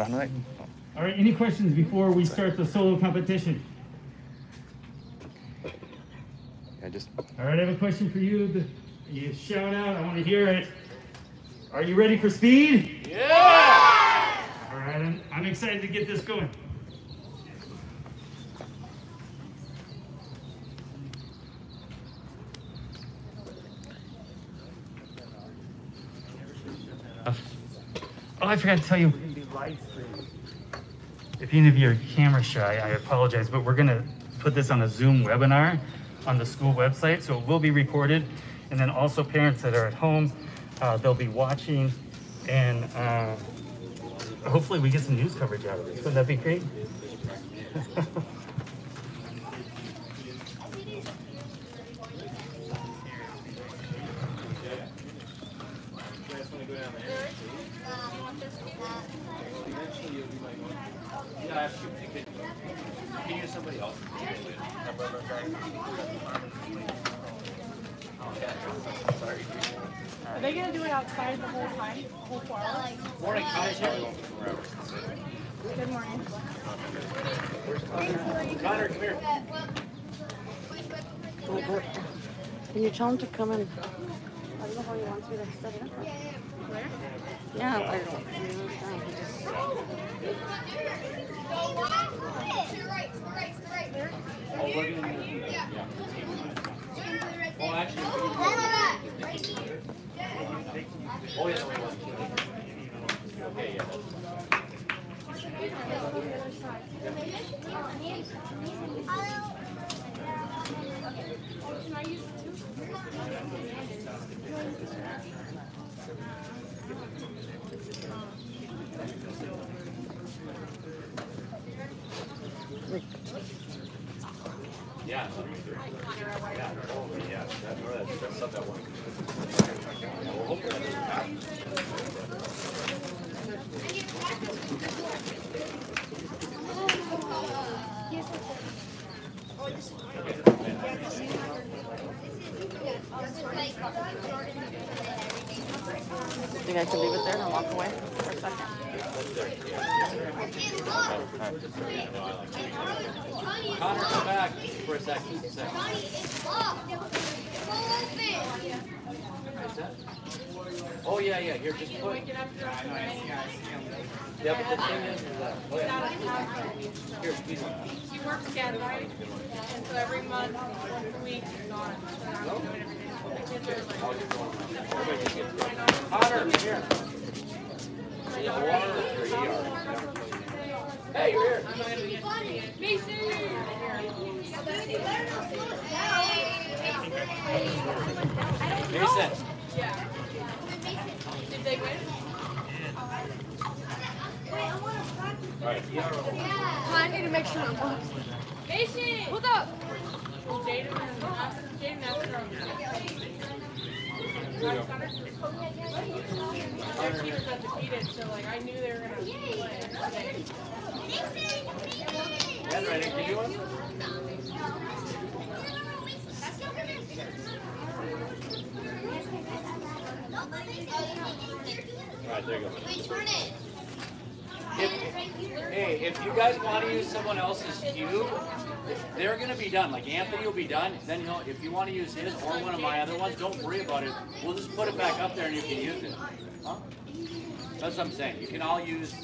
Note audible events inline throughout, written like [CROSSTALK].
ano. All right, any questions before we start the solo competition? I just All right, I have a question for you. The- You shout out, I want to hear it. Are you ready for speed? Yeah! All right, I'm, I'm excited to get this going. Oh, I forgot to tell you, going to live streaming. If any of you are camera shy, I apologize, but we're gonna put this on a Zoom webinar on the school website, so it will be recorded. And then also parents that are at home, uh, they'll be watching and, uh, hopefully we get some news coverage out of this. Wouldn't that be great? [LAUGHS] Are they gonna do it outside the whole time, whole four hours? Morning, Connor's here. Good morning. Connor, come here. Can you tell him to come in? I don't know how he wants me to set it up. Where? Yeah, I don't. I don't understand. He just- Oh, we're gonna, yeah. Oh, actually, oh, yeah, no, wait, wait. Okay, yeah. Yeah. Yeah, oh, yeah, that, that's, that's not that one. Yeah, well, hopefully that's- Think I can leave it there and walk away for a second? Connor, come back for a second, just a second. Oh, yeah, yeah, here, just put. Yeah, but the thing is, is that, oh, yeah. Here, squeeze one. She works again, right? And so every month, once a week, she's gone. So I'm doing everything. The kids are like, Connor, here. Yeah, water or ER. Hey, you're here. Mason. yeah. Did they win? All right, ER. I need to make sure I'm on. Mason! Hold up! Jaden and Jaden asked her on Their team is undefeated, so like I knew they were gonna play All right, there you go. If, hey, if you guys want to use someone else's cube, they're gonna be done. Like Anthony will be done. Then he'll, if you want to use his or one of my other ones, don't worry about it. We'll just put it back up there and you can use it. Huh? That's what I'm saying. You can all use.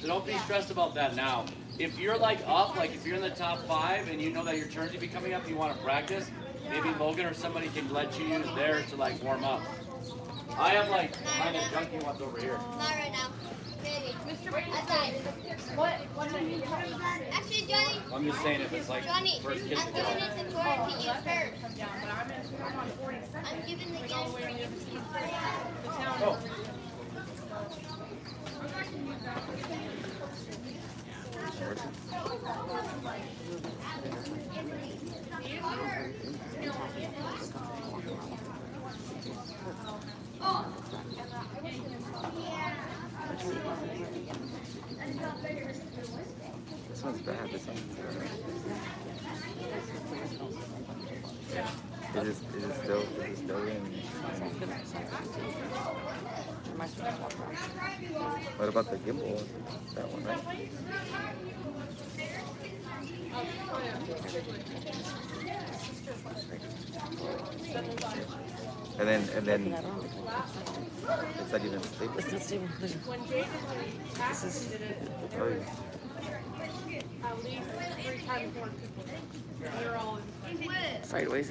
So don't be stressed about that now. If you're like up, like if you're in the top five and you know that your turns will be coming up, you want to practice. Maybe Logan or somebody can let you use theirs to like warm up. I have like kind of junky ones over here. Not right now. Maybe. Mr. Brady, Outside. what, what do you Actually, Johnny. I'm just saying if it's like Johnny, first I'm giving it to Tori to use oh, first. come down? But I'm on. I'm giving the All the to the other the town. Oh. This one's bad. This one's Is it, is it is it still in? Am I supposed to walk around? What about the gimbal? That one, right? And then, and then That it's not even stable. It's not stable. Look. When Jaden This is. Oh, yeah. at least three times more people. They're all in. Sideways,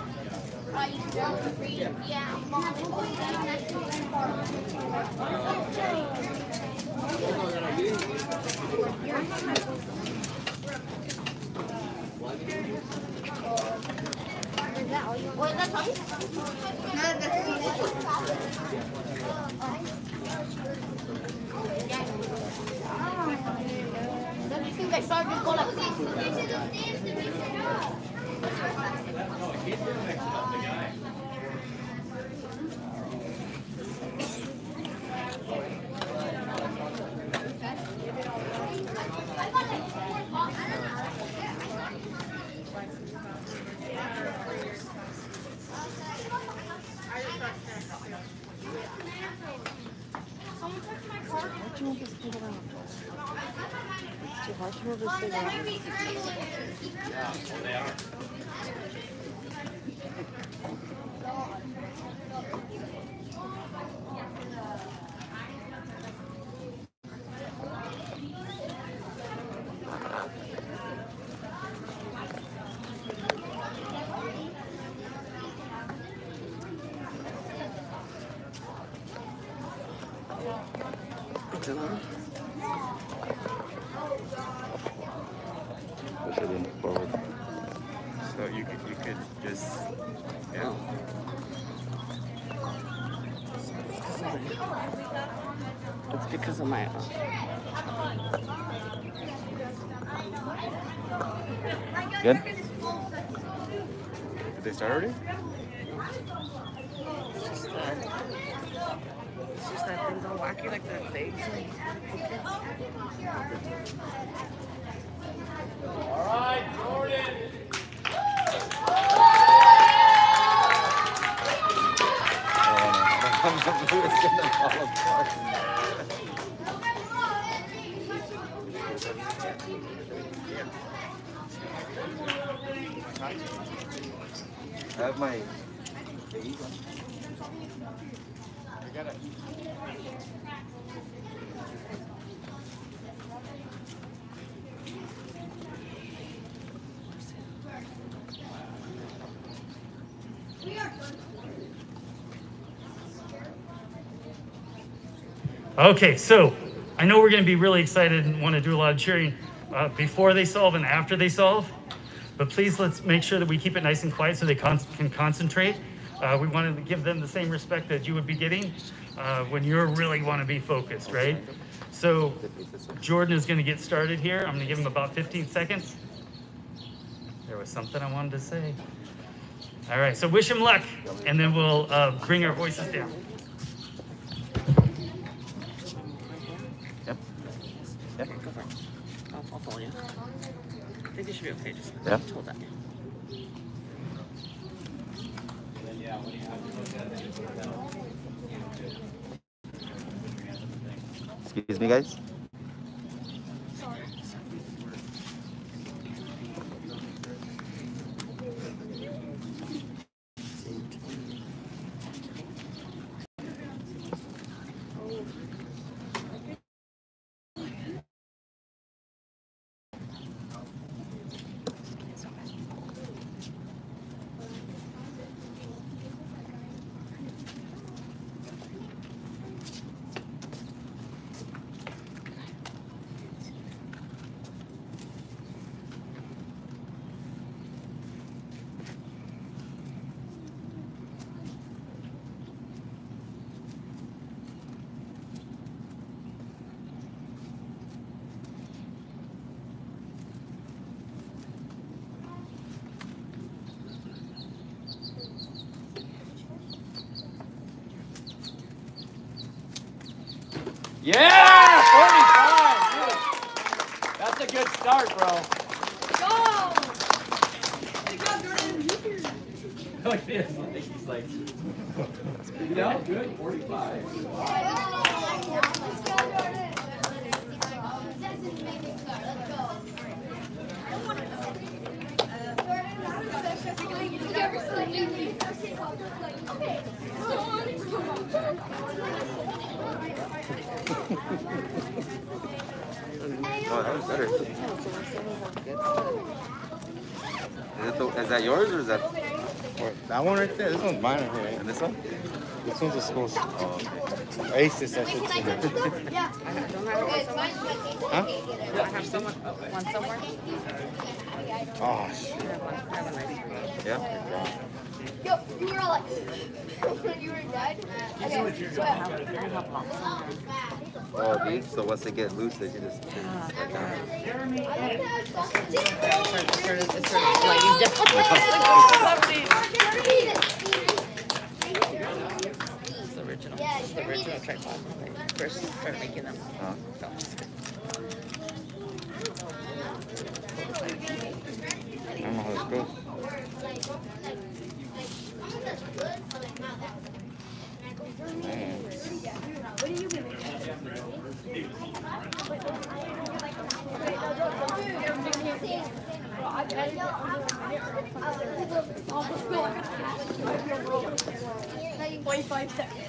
think I started to go like this? How'd you move this thing around? It's to move this thing around. It's on. Push it in forward. So you could, you could just, yeah. It's because of my. It's because of my. Uh, Good? Did they start already? it's just that. It's just that thing's all wacky, like the legs. I have my baby one. I got Okay, so I know we're going to be really excited and want to do a lot of cheering uh, before they solve and after they solve, but please let's make sure that we keep it nice and quiet so they con- can concentrate. Uh, we want to give them the same respect that you would be getting uh, when you really want to be focused, right? So Jordan is going to get started here. I'm going to give him about 15 seconds. There was something I wanted to say. All right, so wish him luck, and then we'll uh, bring our voices down. Yep. Yep. Okay, go for it. You. I think you should be okay. Just Yeah. hold that. Excuse me, guys. Start, bro. Go! Good job, Jordan. Like this, like he's like. Yeah, good. 45. Oh, that was better. Yeah, so we're saying we have good stuff. Is, it the, is that yours or is that? Or that one right there. This one's mine right here. And this one? This one's a school. Oh, okay. Aces, I should say. I don't have uh, one somewhere. Huh? I oh, have someone, one somewhere. Oh shit. I have one. I have a nice one. Yeah. Yo, you were all like, when [LAUGHS] you were dead. I lots. Oh, these. So once they get loose, they just. Let down. It's the original. It's the original tripod first started making them. Huh? I don't know how this goes. Man. Twenty-five seconds.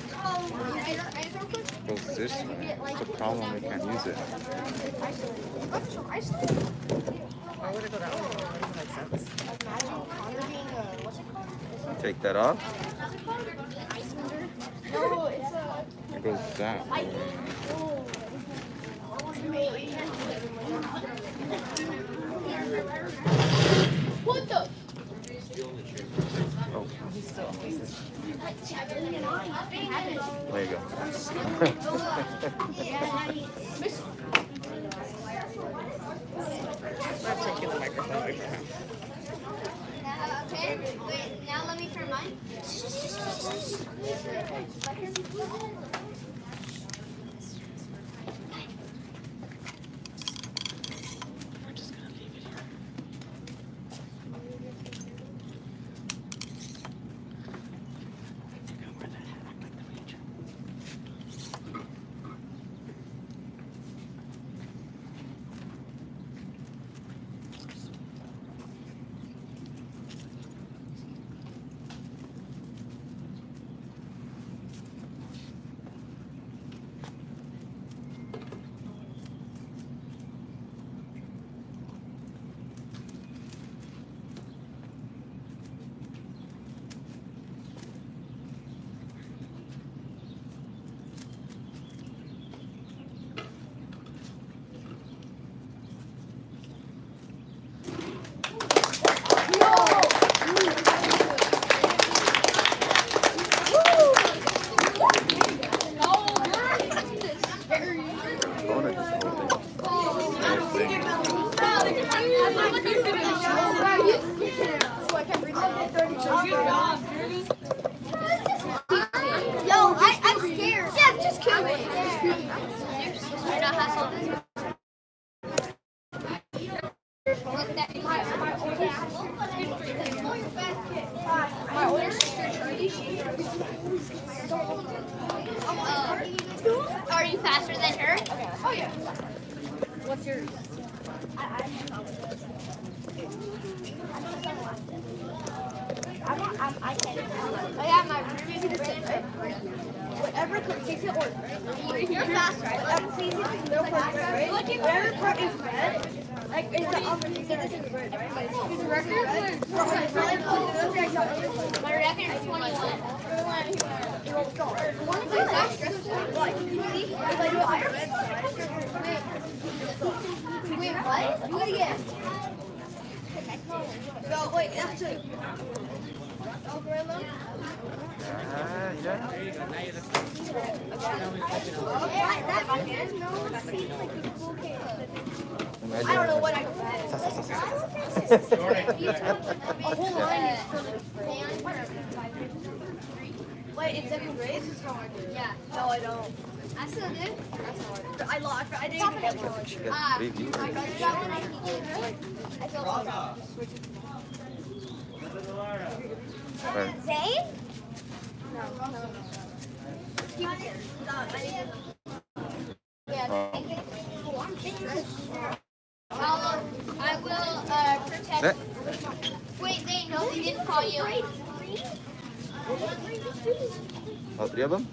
Goes this. It's a problem. We can't use it. Take that off. It goes that way. What the? Oh, He's still, he's there you go. I'm taking the microphone away from him. Okay, wait, now let me turn mine. you have them?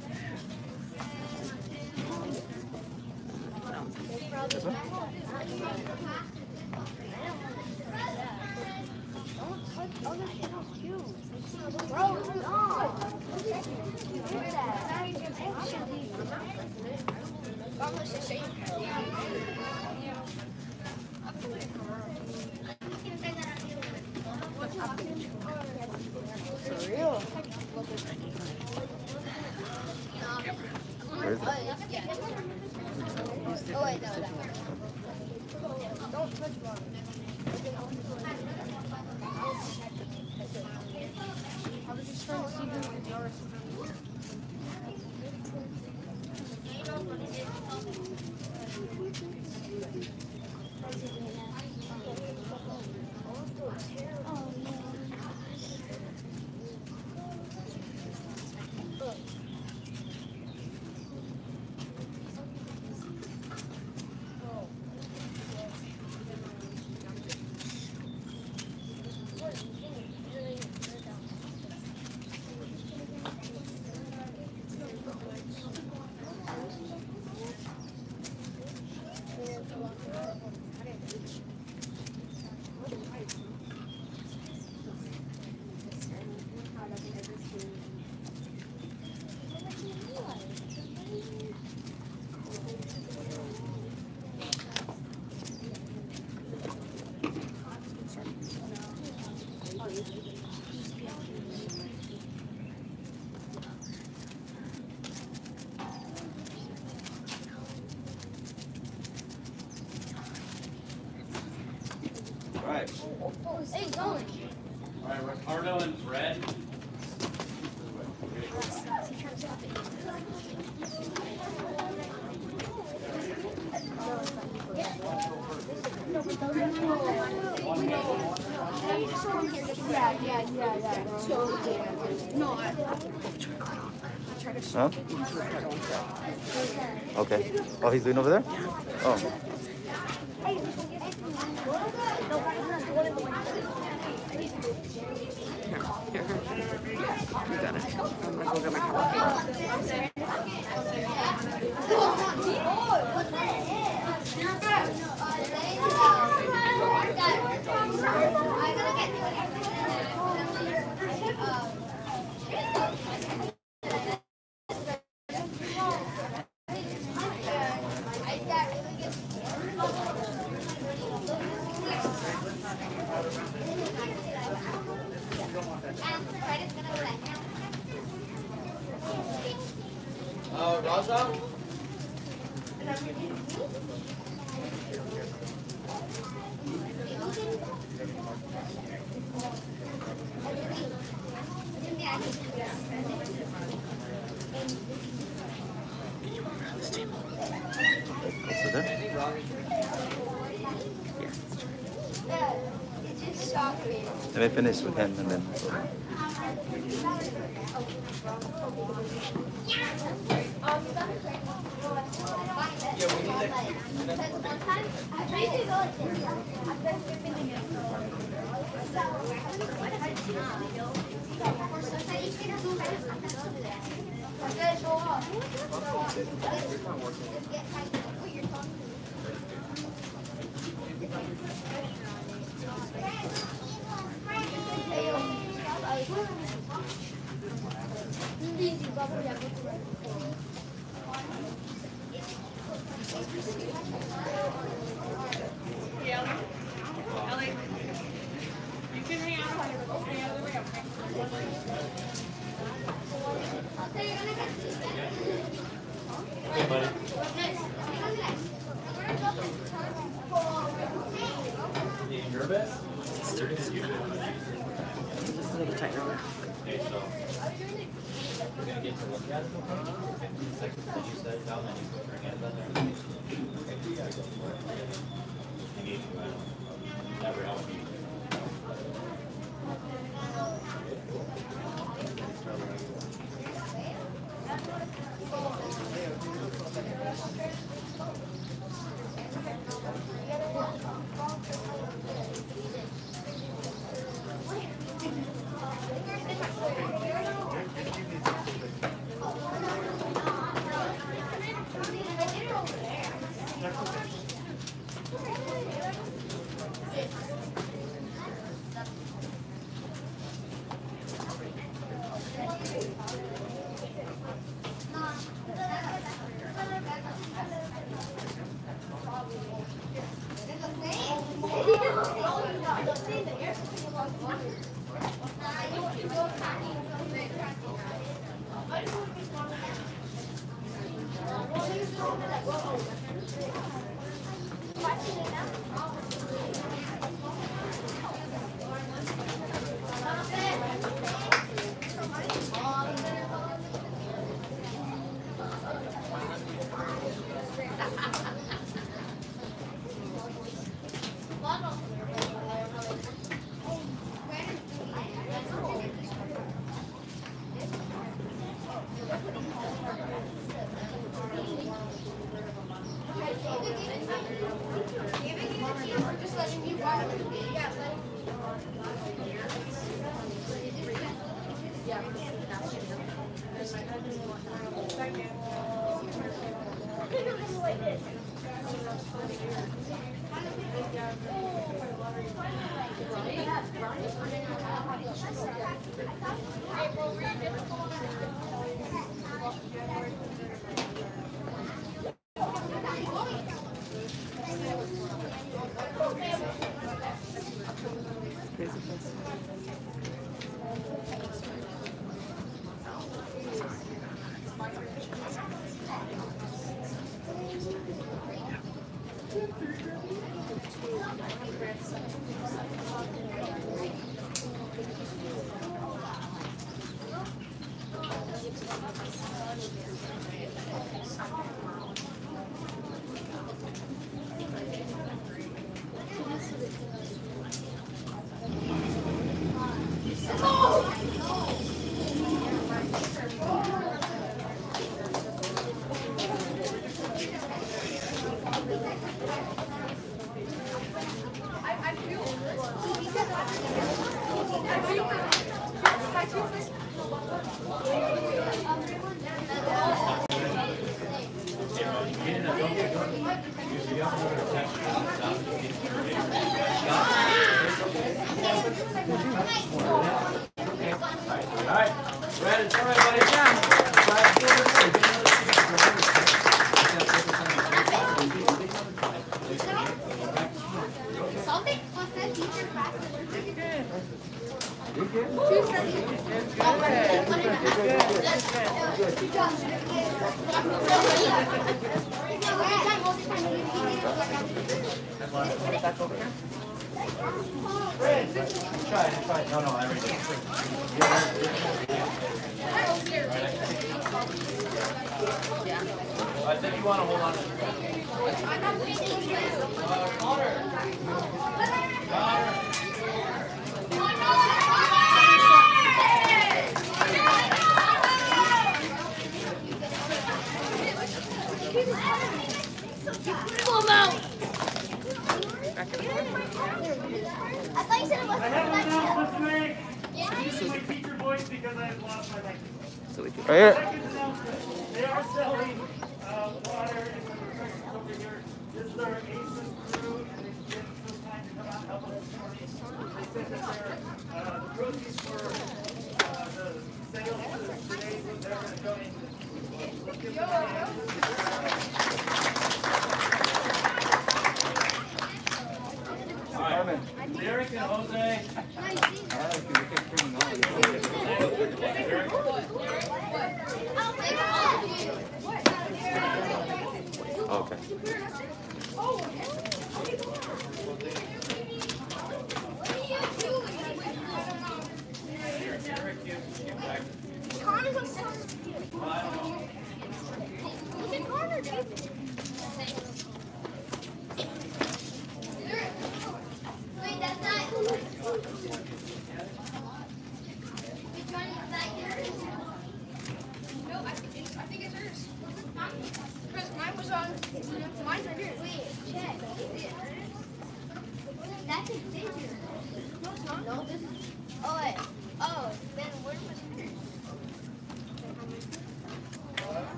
Huh? Okay. Oh, he's doing over there? Oh. Here, here. You got it. Finished with him and then Just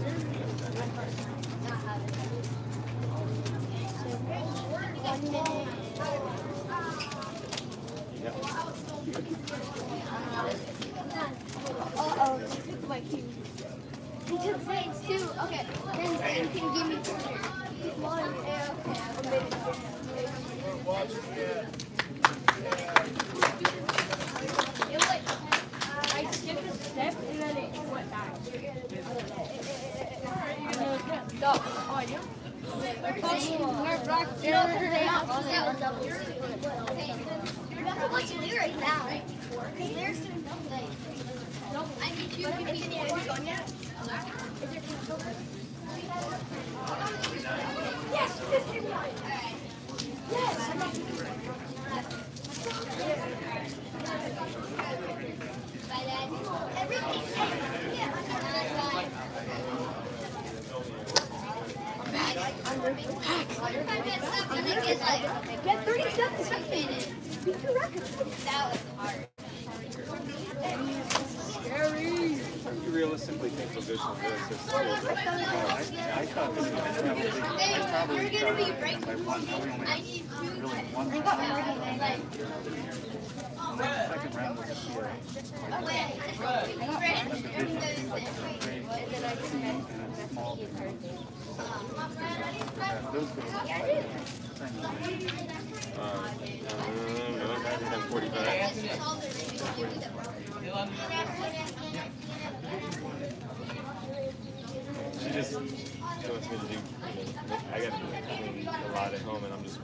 Not having it. Thank you.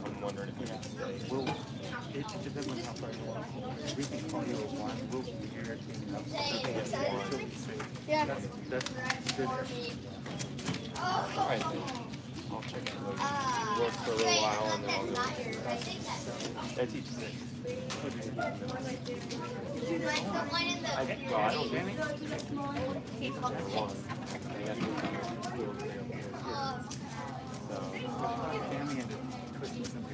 I'm wondering if we yeah. could we'll, it, depends on how far you want. We can call you at one. We'll be here at two. That's yeah. That's, that's good. All right. I'll check it out. Work for a little while and then I'll go. That. I've one. I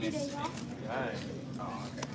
you. Right. Oh, okay.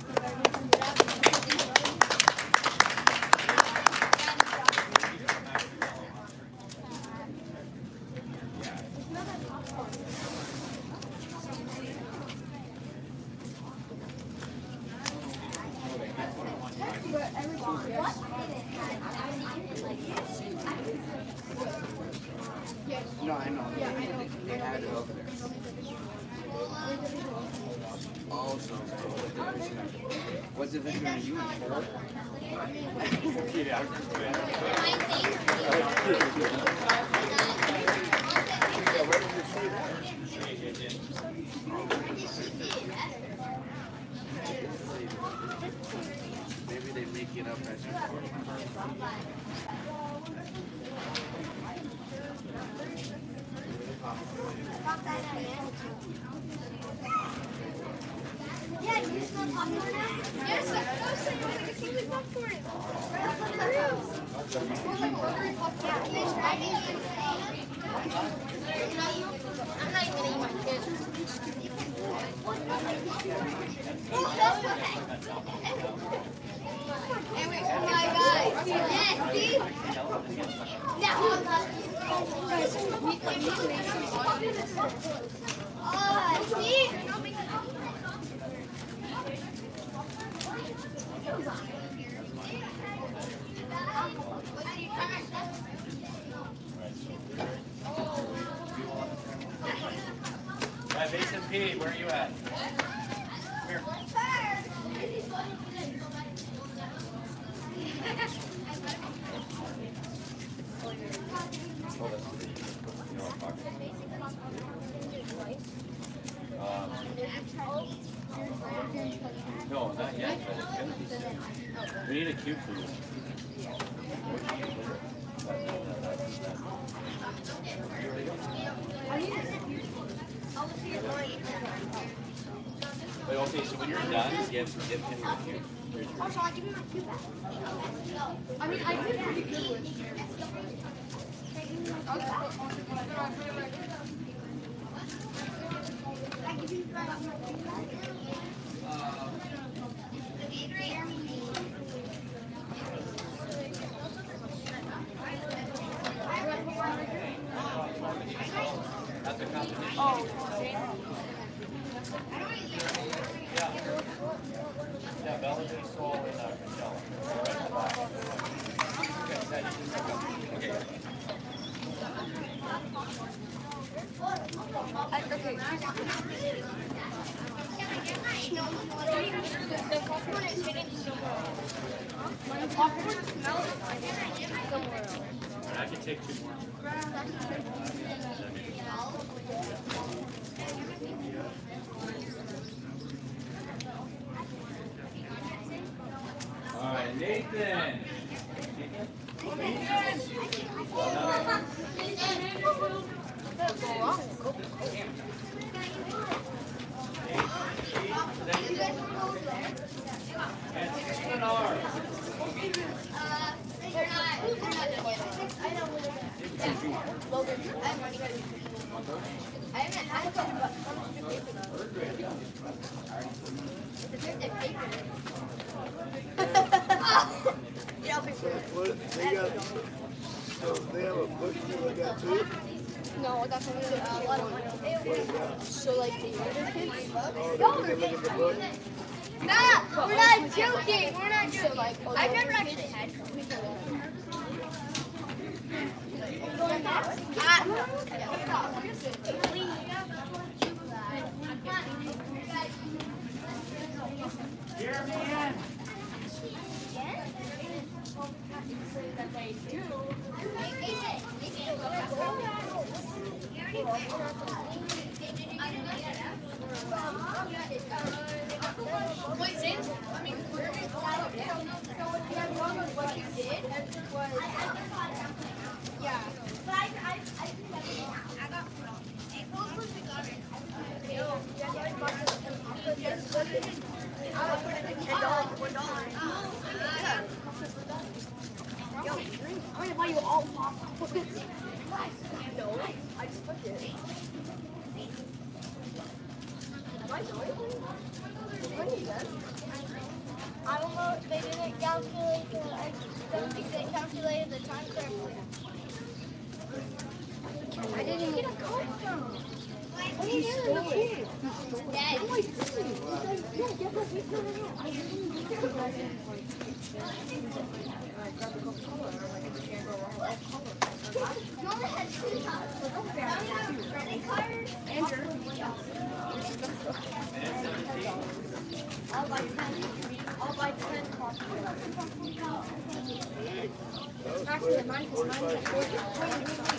Mine, is mine.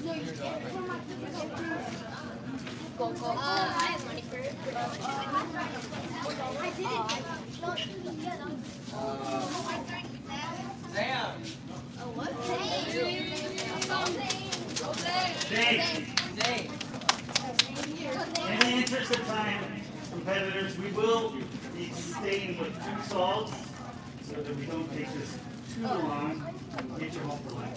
Go, go. Uh, I have Sam. In the interest of time, competitors, we will be staying with two so that we don't take this too long. and Get you home for lunch.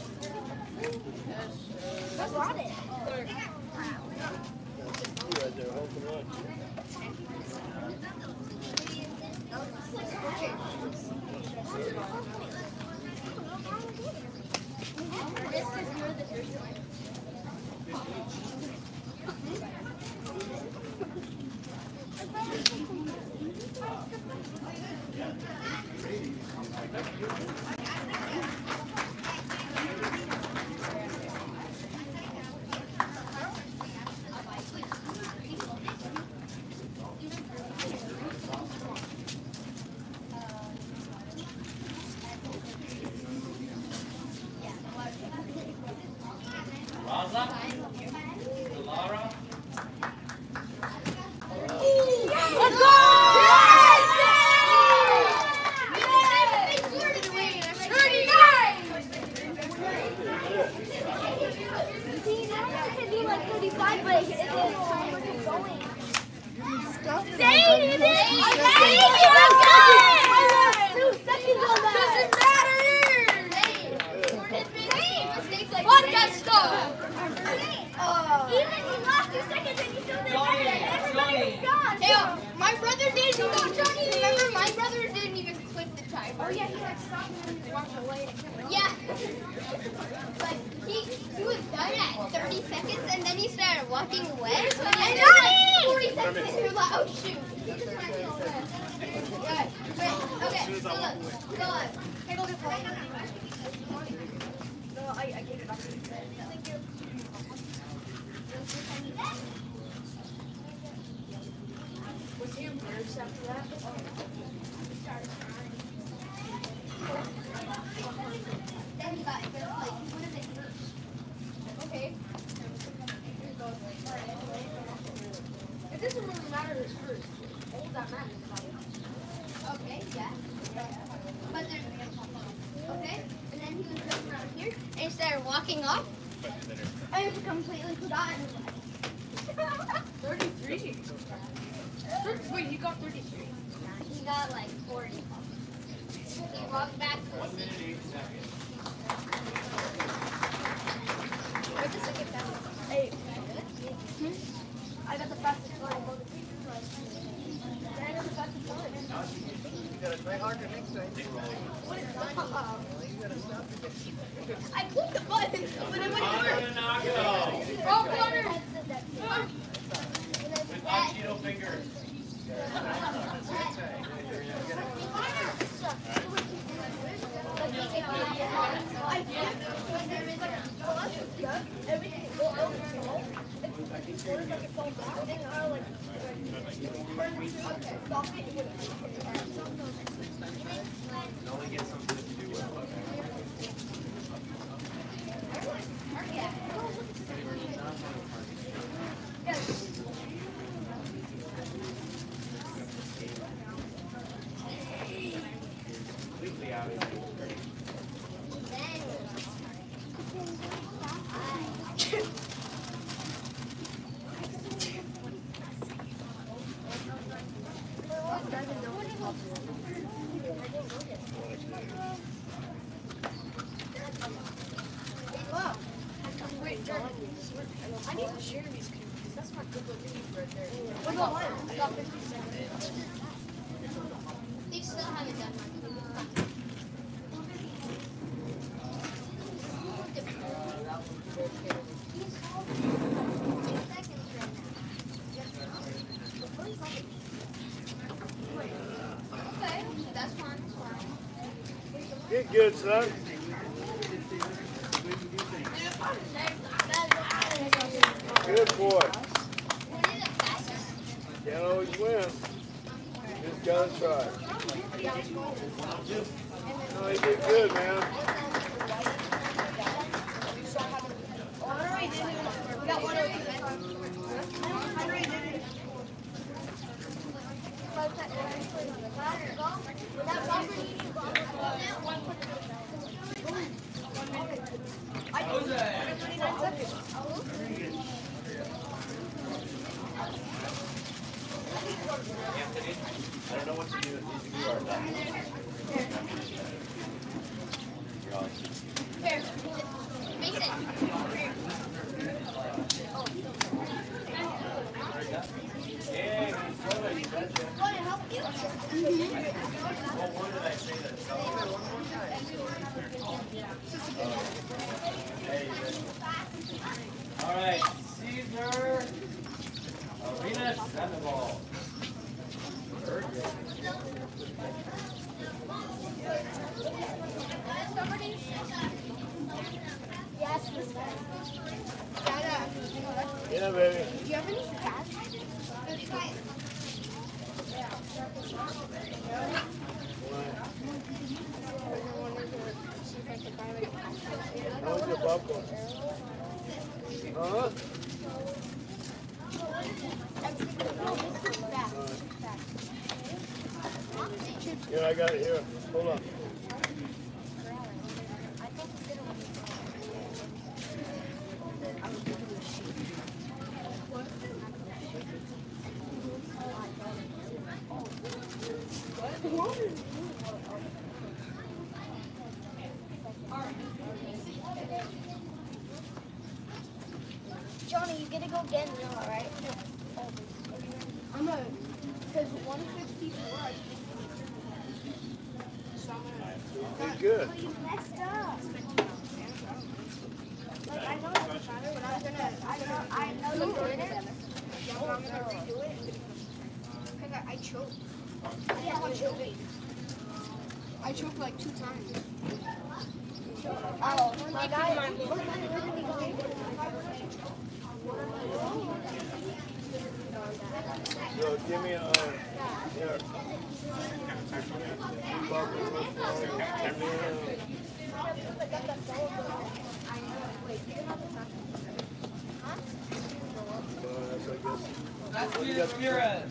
gotta try harder next time. What is that? [LAUGHS] Well. I clicked the button, but it wouldn't work. With my Cheeto finger. I think everything like it falls out. Only get something to do well. Good, son. That's correct.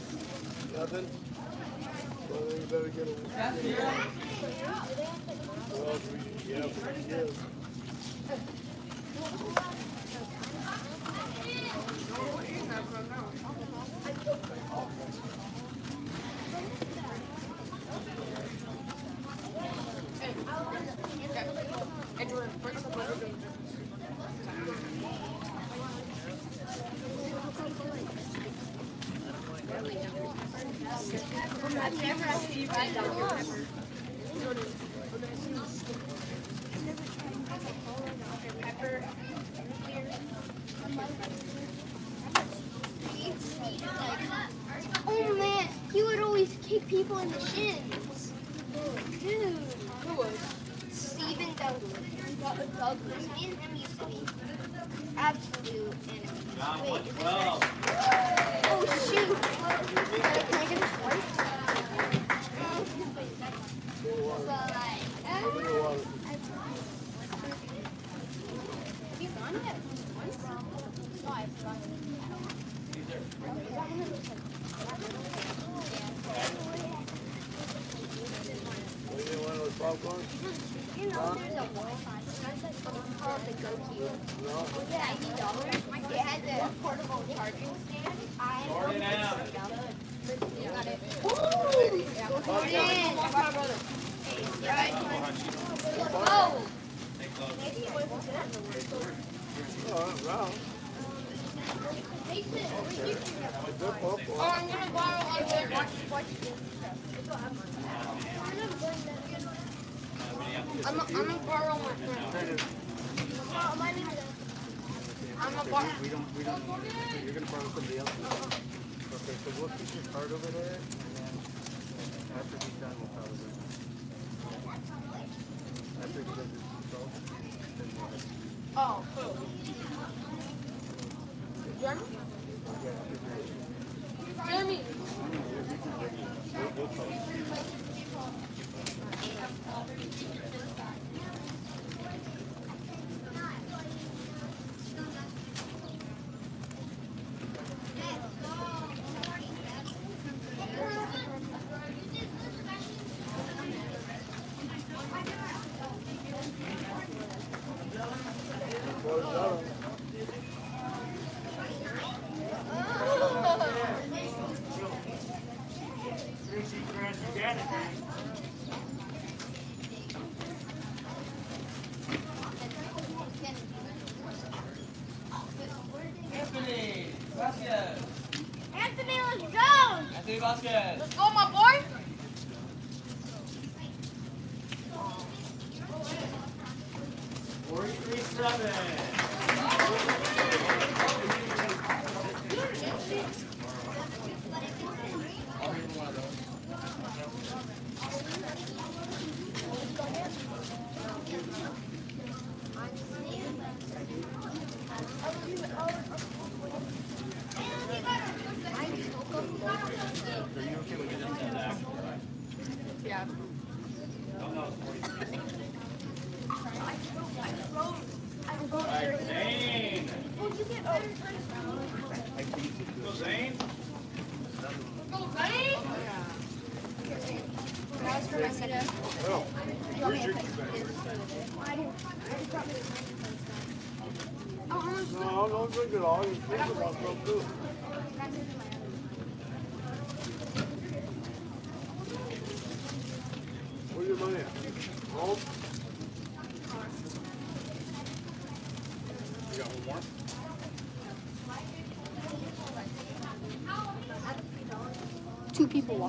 Thank you.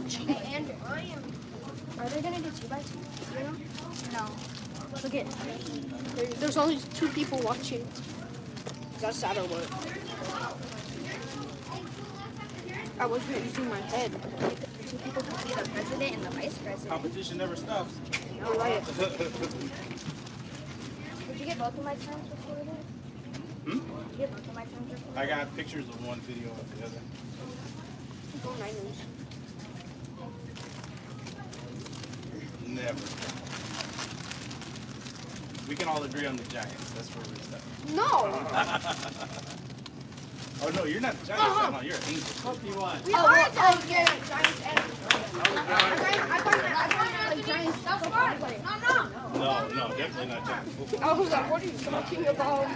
Two people watching. Hey, Andrew. Are they gonna do two by two? You know? No. Look at. There, there's only two people watching. That's sad or what? I wasn't using my head. Two people can see the president and the vice president. Competition never stops. You're right. Did you get both of my times recorded? Hmm? Did you get both of my times recorded? I got pictures of one video of the other. Go Niners. Never. We can all agree on the Giants. That's where we're stuck. No! [LAUGHS] Oh no, you're not the Giants. Uh-huh. No, you're an Angel. What do you want? We are Giants. Yeah, Giants and. I thought like Giants. That's. No, no. No, no, definitely not Giants football. I was like, what are you talking about?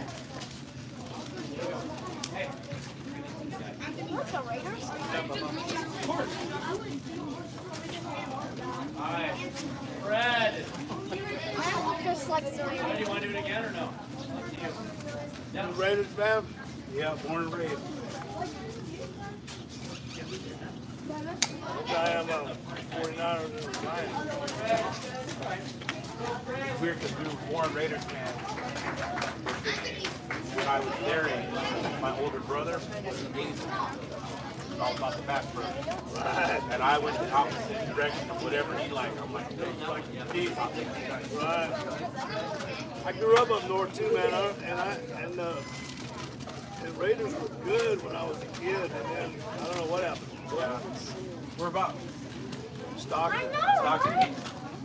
What's the Raiders? Of course. All right. Fred. I don't just like Raiders. you want to do it again or no? You. Yeah. You Raiders fan? Yeah, born and raised. I am a 49ers and a Giants. It's weird because we were born Raiders fans. When I was there, my older brother was Angel. All about the back row. And I went the opposite direction of whatever he liked. I'm like, hey, you like the Chiefs? I'll take. Right. I grew up up north too, man, I- and I, and, uh, the Raiders were good when I was a kid, and then, I don't know what happened. Yeah. We're about Stockton. Stockton.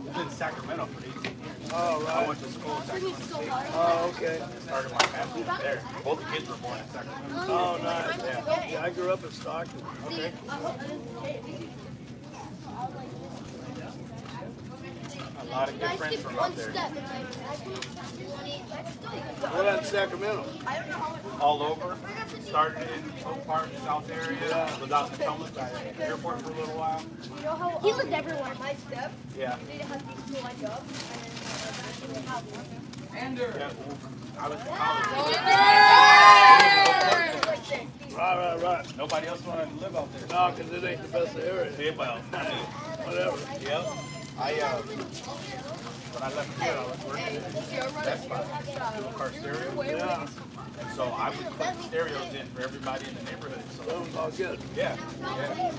We've been in Sacramento for 18 Oh, I went to school in Sacramento. Oh, okay. Started my family there. Both the kids were born in Sacramento. Oh, nice. Yeah, yeah I grew up in Stockton. Okay. Lot of good friends from one out there. step. and I that's still What about Sacramento? All over. Started in Oak Park, South area. Was out in Natomas by the airport for a little while. You know how He lived everywhere. my step, Yeah. they have these two lined up, and then uh, have one. Yeah. I was in college. Right, right, right. Nobody else wanted to live out there. No, because it ain't the best area. Yeah, well, Whatever. Yep. I, uh, when I left here, I was working at Best Buy, doing car stereo. Yeah, And so I would put stereos in for everybody in the neighborhood. So, that was all good. yeah. yeah.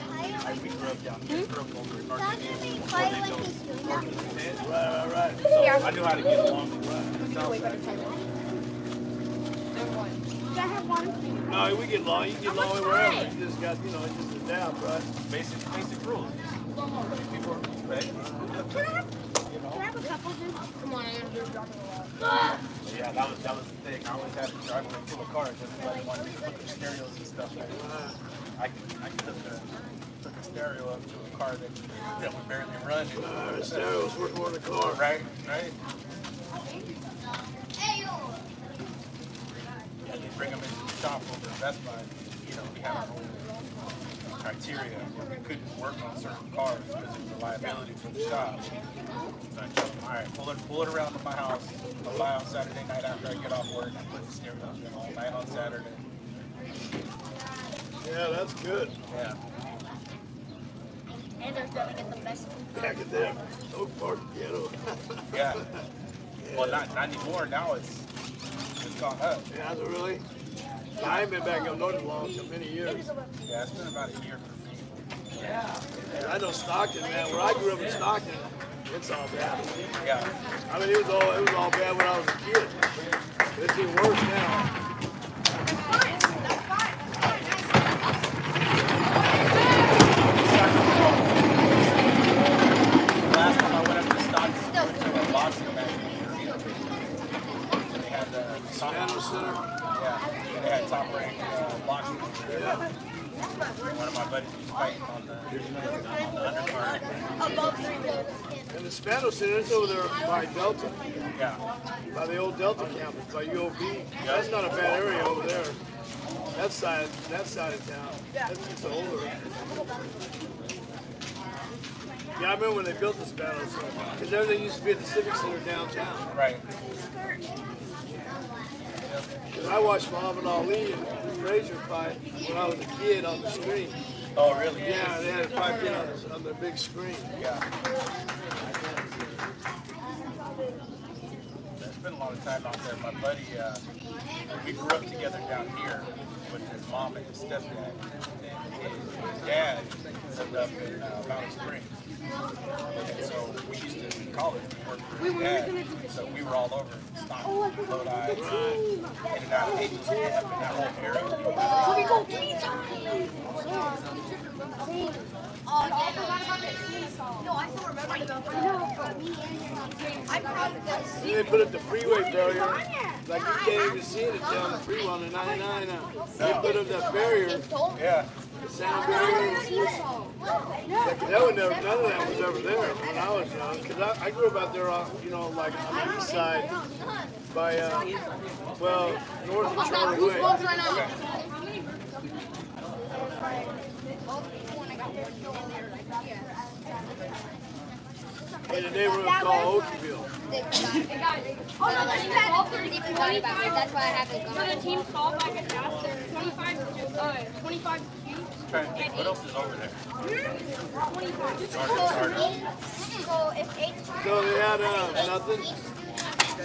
I, we grew up down here, grew up over in Arkansas before they built Right, right, right. So I knew how to get along with the south side. No, we get along. You get along wherever. You just got, you know, just adapt, right? Basic, basic rules. People know? Come on, I do a of the lot. Yeah, that was that was the thing. I always had to drive a driveway full of cars. Everybody wanted me to put their stereos and stuff like. I could I could hook a, hook a stereo up to a car that that would barely run. Uh, the stereo's worth more than the car. Right, right. Yeah, they bring them into the shop over at Best Buy. You know, we had our own criteria where we couldn't work on certain cars because it was a liability for the shop. So I told them, all right, pull it, pull it around to my house. I'll buy on Saturday night after I get off work and put the stereos in all night on Saturday. Yeah, that's good. Yeah. And they're gonna get the best. Back at there. Oak Park Ghetto. Yeah. [LAUGHS] Well, not, not anymore. Now it's it's gone up. Yeah, is it really? I ain't been back up north long, so many years. Yeah, it's been about a year for me. Yeah. I know Stockton, man. Where I grew up in Stockton, it's all bad. Yeah. I mean, it was all it was all bad when I was a kid. It's even worse now. Last time I went up to Stockton, we went a boxing match. They had the Center. Yeah, had top ranked uh, boxing. Yeah. One of my buddies was fighting on the, on the undercard. And the Spanos Center, it's over there by Delta, Yeah. by the old Delta campus, by UOP. That's not a bad area over there. That side, that side of town. That's just older. Yeah, I remember when they built the Spanos Center, because everything used to be at the Civic Center downtown. Right. 'Cause I watched Muhammad Ali and Frazier fight when I was a kid on the screen. Oh, really? Yeah, they had it piped in on, on their big screen. Yeah. There's been a lot of time out there. My buddy, uh, we grew up together down here with his mom and his stepdad. And his dad lived up in uh, Valley Springs. And so we used to, in college, we worked for his dad. So we were all over Stockton, oh, Lodi, in and out of Hayden Camp, and that whole area. Let me go three times. Oh, yeah, I forgot about that. No, I still remember about that. I probably got they put up the freeway barrier, like you can't even see it down the freeway on the 99 now. They put up that barrier, Yeah. Sound 'cause that was never, none of that was ever there when I was young. Cause I, I grew up out there on, you know, like on the east side by, uh, well, north of Charter Way. In a neighborhood called Oakville. That's why I haven't gone. So the team back at half. There's 25, uh, 25 cubes. Trying what else is over there? So if eight. So they had, uh, nothing.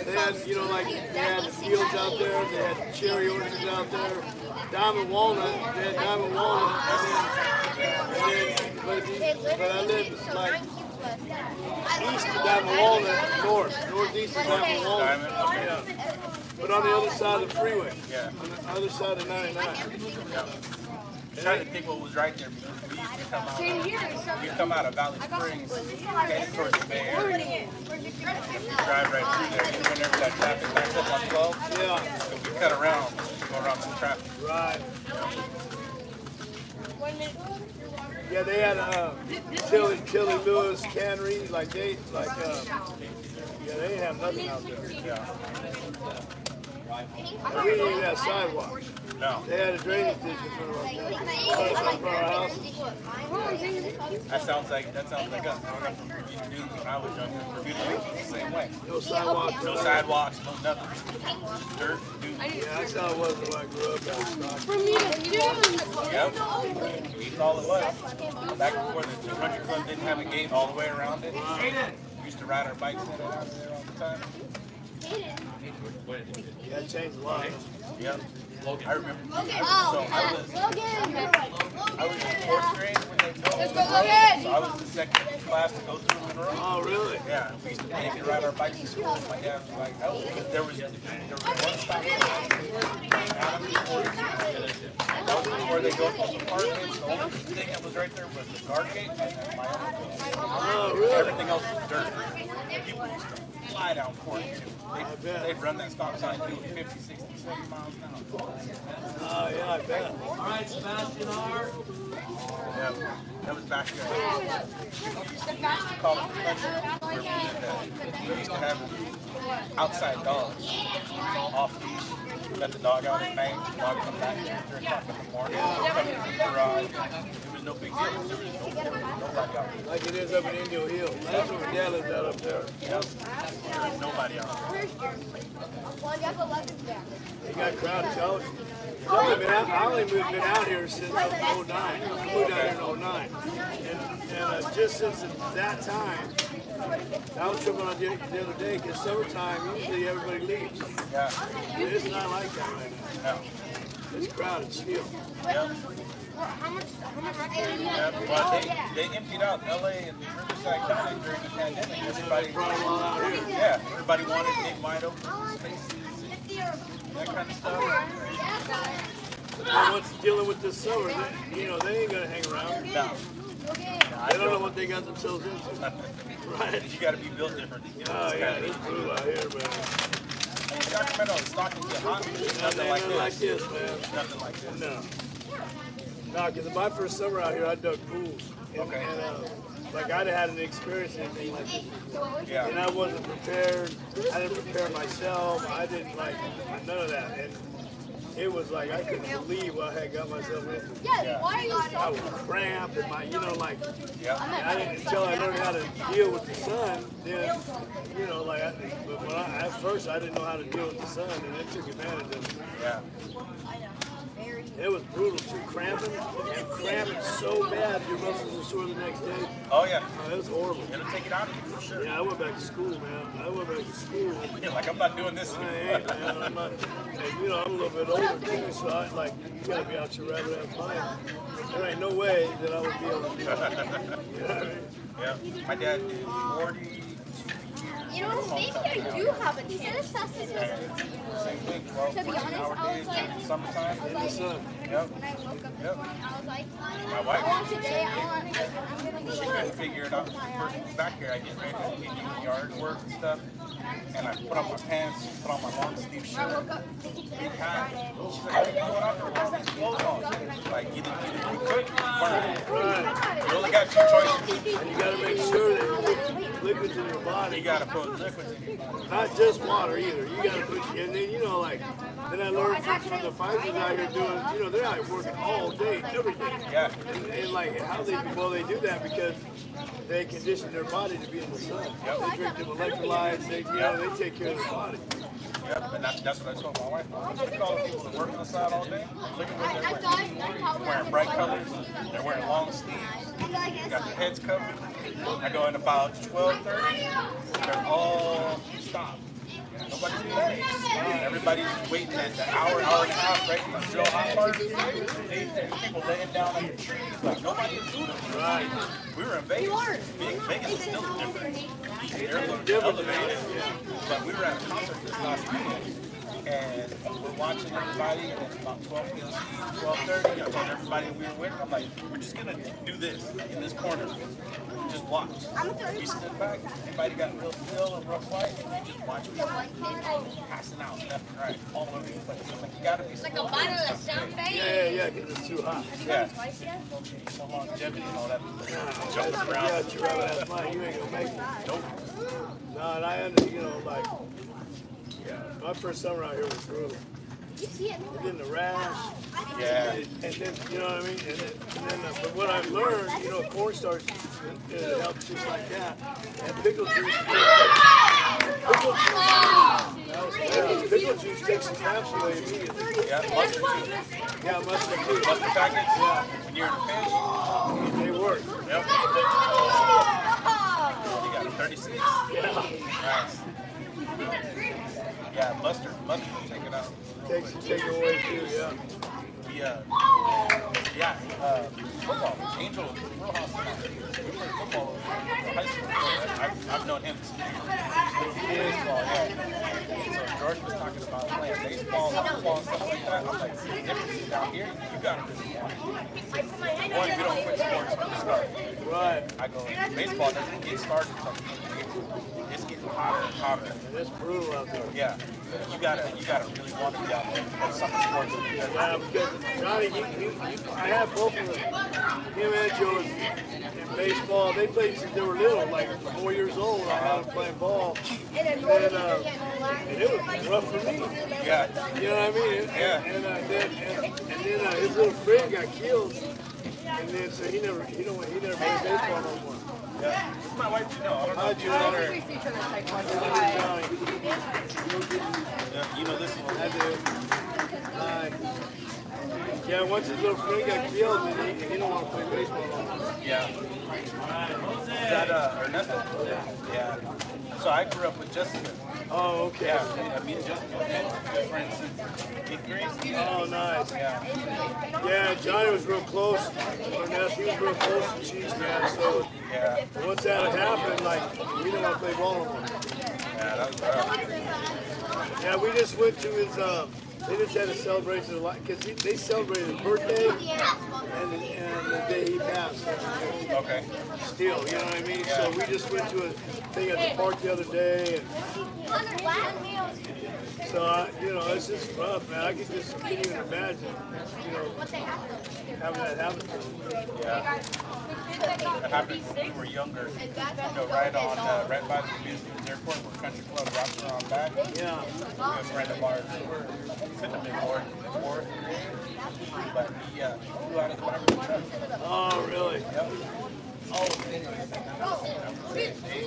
They had, you know, like, they had the fields out there, they had cherry orchards out there, diamond walnut, they had diamond walnut, and then, and then, but, but I lived like east of diamond walnut, north, northeast of diamond walnut. Diamond? Okay. Yeah. But on the other side of the freeway, Yeah. on the other side of 99. I'm trying to think what was right there because we used to come out. Of, we come out of Valley Springs, heading towards the Bay Area. Drive right through there. And whenever that traffic backs up on 12, Yeah, so we cut around, go around some traffic. right. Yeah, they had uh, Tillie, Tillie Lewis Cannery, like they, like, uh, yeah, they have nothing out there. Yeah. And we didn't even have sidewalks. No. They had a drainage ditch in front of our, in front of our house. That sounds like that sounds like us. Growing up from Bermuda Dunes when I was younger. Bermuda Dunes the same way. No sidewalks. No sidewalks, no nothing. Dirt, dunes. Yeah, that's how it was when I grew up down in Stockton. Yep. That's all it was. Back before the 200 Club didn't have a gate all the way around it. We used to ride our bikes in and out there all the time. Yeah, it changed a lot. Yep. I remember. Oh, So I was, Logan. I was in fourth grade when they built Let's the go. Logan. So I was the second class to go through Monroe. Oh, really? Yeah, we used to make and ride our bikes to school. My dad was like, oh, there was, there was one stop. And 42. That was before they built those apartments. The only thing that was right there was the guard gate and my own. Oh, really? Everything else was dirt. People used to fly down 42. They'd, bet. they'd run that stop sign doing 50, 60, 70 miles an hour. Oh, yeah, I bet. Yeah, that was back then. We used to call it the country we. Used to have outside dogs off leash. Let the dog out at night, the dog come back at 3 o'clock in the morning, come in the garage. It was no big deal. There was no, nobody out. Like it is up in Indio Hill. That's where my dad lives out up there. Yep. There was nobody out there. They got crowded. So I, was, I, only been out, I only moved, been out here since uh, 09. I moved out here in 09. And, and uh, just since that time, I was tripping on the, the other day because summertime, usually everybody leaves. Yeah. It's not like that right now. No. It's crowded still. Yep. Yep. Well, they, they emptied out LA and Riverside County during the pandemic. Everybody, Brought them all out here. yeah, everybody wanted big wide open spaces and that kind of stuff. And what's dealing with this summer, they, you know, they ain't gonna hang around. No. They don't know what they got themselves into. [LAUGHS] Right. You got to be built different. You know, Oh yeah, kinda it's neat. brutal out here, man. Sacramento, it's starting to get hot. Nothing Nothing like like this. this, man. Nothing like this. No. No, because my first summer out here, I dug pools. And, Okay. and uh, like I'd had an experience anything like this. And Yeah. I wasn't prepared. I didn't prepare myself. I didn't like none of that. And it was like I couldn't believe what I had got myself into. Yeah, why are you I was cramped and my, you know, like Yeah. I didn't until I learned how to deal with the sun. Then, you know, like I, but when I, at first I didn't know how to deal with the sun, and it took advantage of it. Yeah. It was brutal too, cramping and cramping so bad your muscles were sore the next day. Oh yeah. Oh, it was horrible. It'll take it out of you for sure. Yeah, I went back to school, man. I went back to school. [LAUGHS] You're like, I'm not doing this. I ain't, man. I'm not, and, you know, I'm a little bit older too, so I like you gotta be out your rabbit ass mind. There ain't no way that I would be able to do that. [LAUGHS] You know I mean? yeah. My dad did 42 years. You know, maybe I do have a chance. Same thing, 12, To be honest, I was like- during the summertime. In the sun. Yep. When I woke up Yep. this morning, I was like, I want today, I want, I'm gonna be She like, figure it out. First back here, I get ready to get yard work and stuff. And I put on my pants, put on my long sleeve shirt, woke up thinking big hat. She's like, hey, you going out there with all these clothes on? Like, either, either you cook or you burn. Right. You only got two choices. And you gotta make sure that you put liquids in your You body. gotta put liquids in your body. Not just water either. You gotta put, and then, you know, like, then I learned from, from the fighters out here doing, you know, they're out here working all day, every day. Yeah. And, and like, how they, well, they do that because they condition their body to be in the sun. Yep. They drink them electrolytes, they, you know, they take care of their body. Yep, and that's, that's what I told my wife. Look at all the people that work on the side all day. Look at what I they're wearing. They're wearing bright colors. They're wearing long sleeves. They got their heads covered. I go in about 12:30. They're all stopped. Nobody's moving. Everybody's waiting at the hour, hour and a half, right? The real hot part. There's people laying down under trees, like nobody is moving. Right. We were in Vegas. Big Vegas is still different. They're a little elevated. But we were at a concert this last weekend. And we're watching everybody, and it's about 12 PLC, 12:30. I told everybody we were with. I'm like, we're just gonna do this in this corner, just watch. We stood back. Everybody got real still and real quiet, and you just watch people passing out left and right, all over the place. I'm like, you gotta be Like a bottle of champagne. Yeah, yeah, yeah, because it's too hot. Yeah. So longevity and all that. Jumping around. you rather have mine, you ain't gonna make it. Nope. No, and I under, you know, like, yeah, my first summer out here was brutal. You see it? Getting the rash, Yeah. and then, you know what I mean? And then, and then uh, but what I learned, you know, cornstarch, it, it helps just like that. And pickle juice, pickle juice, yeah, pickle juice takes the taps away immediately. Yeah. Mustard too. Yeah, mustard too. Mustard packets. Yeah. When you're in a pinch. They work. Yep. You got 36. Nice. Yeah, mustard. Mustard will take it out. Takes, take it away too, yeah. We, uh, yeah, uh, football. Angel, real awesome. We played football in high school. I've, I've known him since baseball, yeah. So George was talking about playing baseball football and stuff like that. I'm like, the difference is down here, you really want it. One, we don't quit sports from the start. Right. I go, baseball doesn't get started until the end of April. It's getting hotter and hotter. And it's brutal out there. Yeah. You gotta, you gotta really want to be out there. That's summer sports. Yeah, because Johnny, you, you, you, I have both of them. Him and Joe in, in baseball. They played since they were little, like four years old. I had them playing ball. And, uh, and it was rough for me. Yeah. You know what I mean? And, Yeah. And, uh, then, and, and then uh, his little friend got killed. And then so he never, he don't, he never played baseball no more. Yeah. This is my wife, you know. I don't know if you know her? her. Johnny. Yeah, you know this one. I do. Hi. Yeah, once his little friend got killed, then he, he don't want to play baseball no more. Yeah. Is that uh, Ernesto? Yeah. So I grew up with Jessica. Oh, okay. Yeah. I mean, been good friends since eighth grade. Oh, nice. Yeah. Yeah, Johnny was real close. Ernesto, he was real close to Cheese Man. So Yeah. once that happened, like, we didn't want to play ball no more. Yeah, that was rough. Yeah, we just went to his, um, they just had a celebration a life, because they celebrated his birthday and, and the day he passed. Okay. Still, you know what I mean? So we just went to a thing at the park the other day, and so, I, you know, it's just rough, man. I can just can't even imagine, you know, having that happen to him. Yeah. That happened when we were younger. You know, right on, uh, right by the Museum Airport where Country Club wraps around back. Yeah. Good friend of ours. Have more, more. But he uh, flew out of the back of the truck. Oh, really? Yep.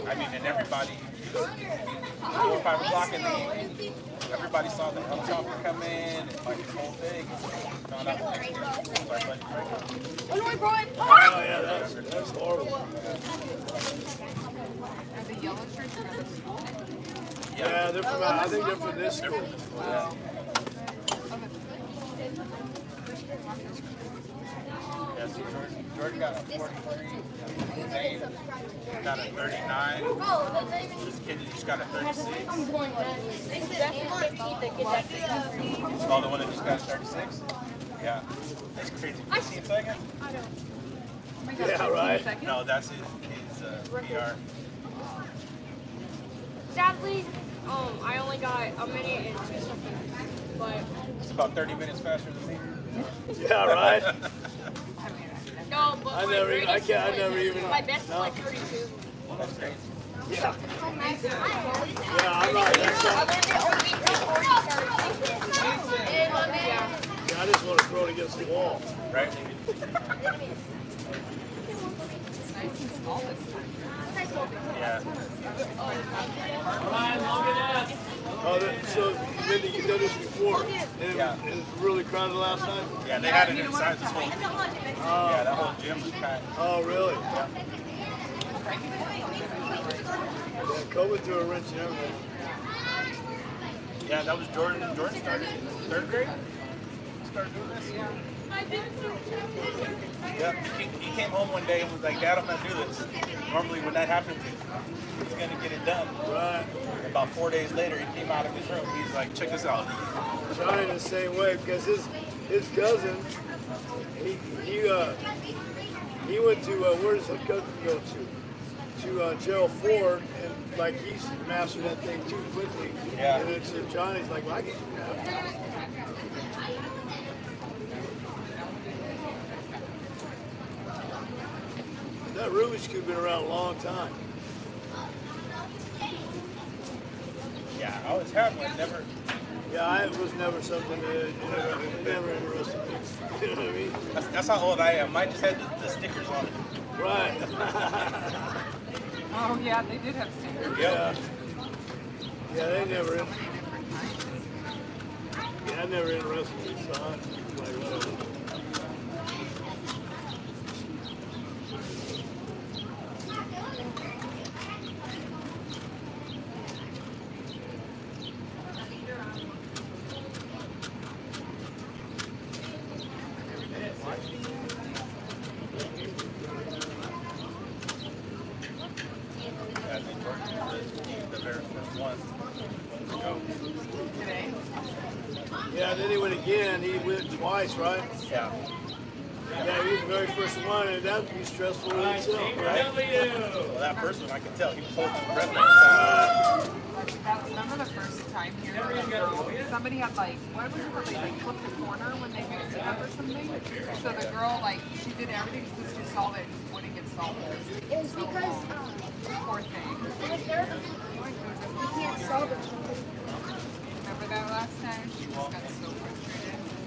I mean, and everybody, four or five o'clock in the evening, everybody saw the helicopter come in and like the whole thing. Found out the next day, it was our buddy Frank. Oh, yeah, that's, that's horrible. Yeah, they're from, I think they're from this school. Yeah. Yeah, so Jordan, Jordan got a 43. Zane got a 39. This kid just got a 36. Oh, the one that just got a 36? Yeah. That's crazy. 15 seconds? I don't. Yeah, right? No, that's his, his uh, PR. Sadly, um, I only got a minute and two seconds. But It's about 30 minutes faster than me. Yeah, right? [LAUGHS] no, but I never even- I can't- I never even- My best no. is like 32. That's crazy. Yeah. Yeah, I'm not, that's not, yeah, I just want to throw it against the wall. Right? [LAUGHS] Yeah. Oh, that, so, Linda, you've done this before? And Yeah. it was really crowded last time? Yeah, they had it inside the school. Yeah, that whole gym was packed. Oh, oh, really? Yeah, yeah COVID threw a wrench in everything. Yeah, that was Jordan. Jordan started in third grade. Started doing this. Yeah, he, he came home one day and was like, "Dad, I'm gonna do this." Normally, when that happens, he's gonna get it done. Right. About four days later, he came out of his room. He's like, check this out. Johnny the same way because his his cousin, he he uh he went to uh, where does his cousin go to? To uh, Gerald Ford and like he's mastered that thing too quickly. Yeah. And then so Johnny's like, well, I can do that. That Rubik's Cube been around a long time. Yeah, I was had one. Never. Yeah, I, it was never something that it never interested me. [LAUGHS] You know what I mean? That's, that's how old I am. Mine just had the, the stickers on it. Right. [LAUGHS] Oh, yeah, they did have stickers. Yeah. Yeah, they never. Yeah, I never interested me, so I like whatever. I think Jordan was the, the very first one to go. Today. Yeah, then he went again. He went twice, right? Yeah. Yeah, he was the very first one, and that would be stressful in itself, right? Well, that first one, I could tell he was holding his breath the time. That, remember the first time here? Somebody had like, what was it where they like flipped the corner when they mixed it up or something? So the girl, like, she did everything just to solve it, just wouldn't get solved. It was because um, Poor thing. because there you can't solve it. Remember that last time? She just got so frustrated.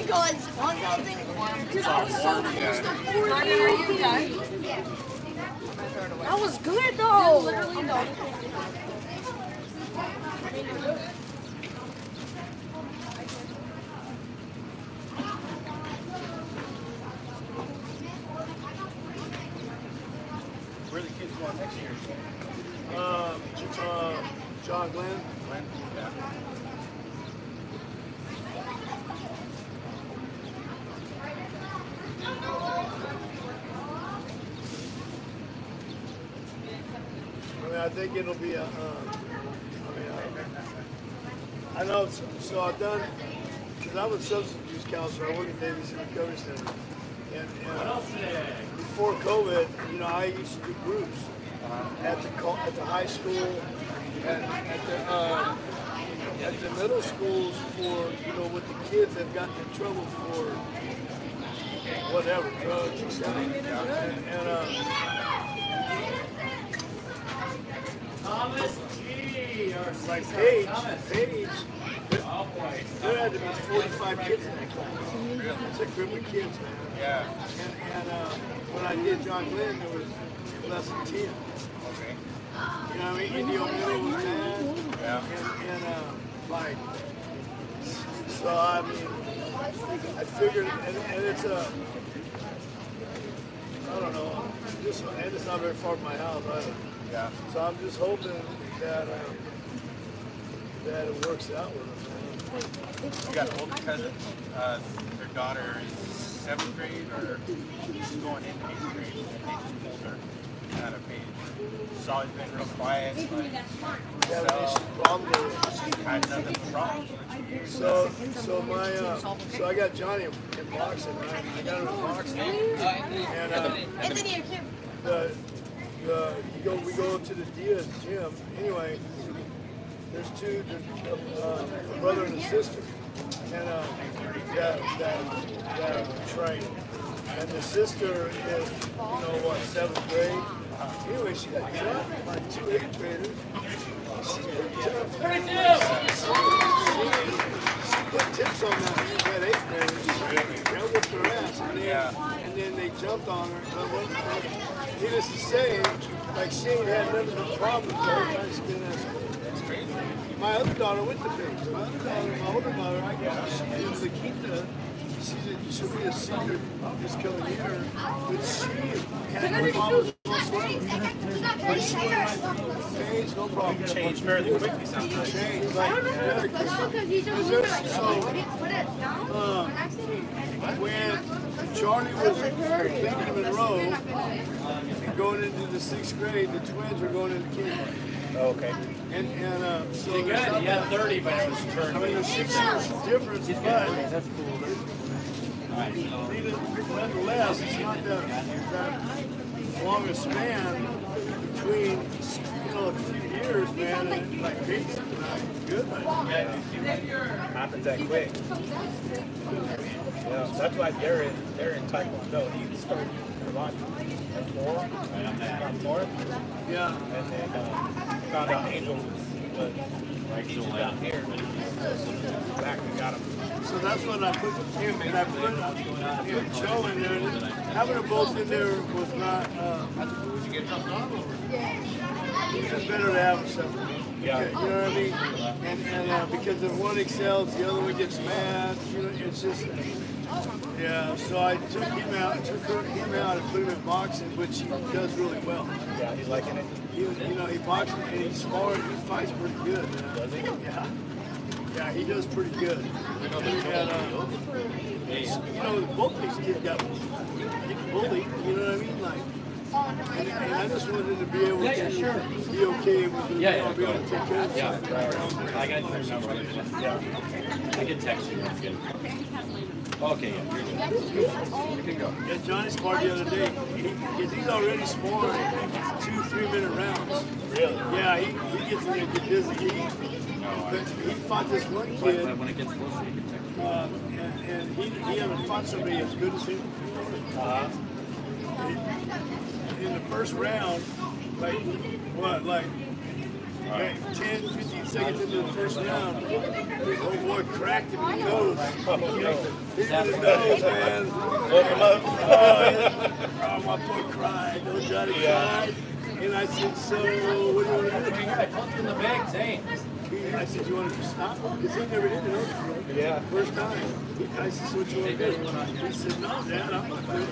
guys, want something? Because I was so close to 40. Jordan, are you done? That was good though. Literally no. Where are the kids going next year? Um, J- uh, John Glenn? When? Yeah. I mean, I think it'll be a, um, I mean, I, I know, so, so I've done, because I'm a substance abuse counselor, I work at Davis Recovery Center. And, and before COVID, you know, I used to do groups at the, at the high school, and at the, um, at the middle schools for, you know, with the kids that have gotten in trouble for whatever, drugs, etc. And, and uh, Thomas G. Or like Paige, Paige, there had to be 45 kids in that class. It's a group of kids, man. Yeah. And, and uh, when I did John Glenn, there was less than 10. Okay. You know what I mean? Indio Middle was mad. Yeah. And, and uh, like, so I mean, I figured, and, and it's a, I don't know, just, and it's not very far from my house either. Yeah. So I'm just hoping that, um, that it works out with them, man. You got an older cousin. Uh, their daughter is seventh grade, or she's going into eighth grade, and they just pulled her out of page. She's always been real quiet. Like, Yeah, but so it's probably, she had nothing wrong. So, so my, uh, so I got Johnny in, in boxing, right? I got him in boxing, and uh, Anthony the, the, you go, we go to the Diaz gym. Anyway, there's two, there's uh, a brother and a sister, and uh, that that that train. And the sister is, you know what, seventh grade. Anyway, she got jumped by two eighth graders. She's pretty tough. She put tips on that, that eighth grader. That whooped her ass. And then, and then they jumped on her. But what, needless to say, like she ain't had nothing but problems the whole time she's been in that school. My other daughter went to Pace. My other daughter, my older daughter, I guess she's in Lakita. She's a, she'll be a senior this coming year. But she had no problems whatsoever. Like she went right through no problem. Change fairly quickly sometimes. Changed like very quickly. Because he's just Because like, so- put put it down. Uh, and I said, when Charlie was completing Monroe and going into the sixth grade, the twins were going into kindergarten. Okay. And, and uh, so Pretty there's good. not He had 30, but it was I mean, there's six years difference, but That's cool. nonetheless, it's not that, that long a span between, you know, a few years, man, and like, Pete's good. Happens that quick. Yeah, that's why they're in, they're in Taekwondo. He started a lot at four, around four, Yeah. and then uh, found out Angel was, was teaching down here. Back and got him. So that's what I put him and I put, I put Joe in there. And having them both in there was not. Uh, it's just better to have them separate. Yeah. You know what I mean? And, and uh, because if one excels, the other one gets mad. You know, it's just. Yeah. So I took him out, took her, him out, and put him in boxing, which he does really well. Yeah, he's liking it. He, you know, he boxes and he's smart. He fights pretty good. Does he? Yeah. Yeah, he does pretty good. And, uh, you know, both these kids got bullied. You know what I mean? Like, and, and I just wanted to be able to be okay with it. Yeah, yeah, be able to take care of Yeah. I got your number. Yeah. I can text you. That's good. Okay, yeah, you're can go. Yeah, Johnny sparred the other day. He, he's already sparring two, three minute rounds. Really? Yeah, he, he gets in there get busy. He, but he fought this one kid. When it gets closer, you can. Uh, and, and he, he hasn't fought somebody as good as him. Uh-huh. In the first round, like, what, like, like 10, 15 seconds into the first round, this old boy cracked him in the nose. Hit him in the nose, man. Woke him up. Oh, yeah. oh, my boy cried. No Johnny cried. And I said, so what do you want to do? I told you in the bag, Zane. He- I said, you want to stop? Because he never did it. Yeah. First time. I said, so what you want to do? He said, no, Dad, I'm not quitting.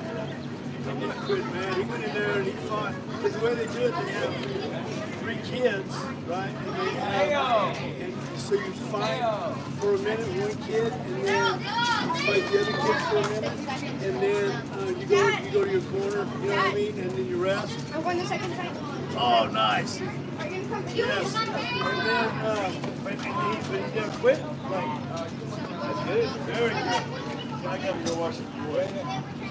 I'm not quitting, man. He went in there and he fought. Because the way they do it, they have three kids, right? And they have, and so you fight for a minute, with one kid, and then you fight the other kid for a minute, and then uh, you go you go to your corner, you know what I mean, and then you rest. I won the second time. Oh, nice. Yes. And then, uh, but he, didn't quit. Like, that's good. Very good. I gotta go watch it.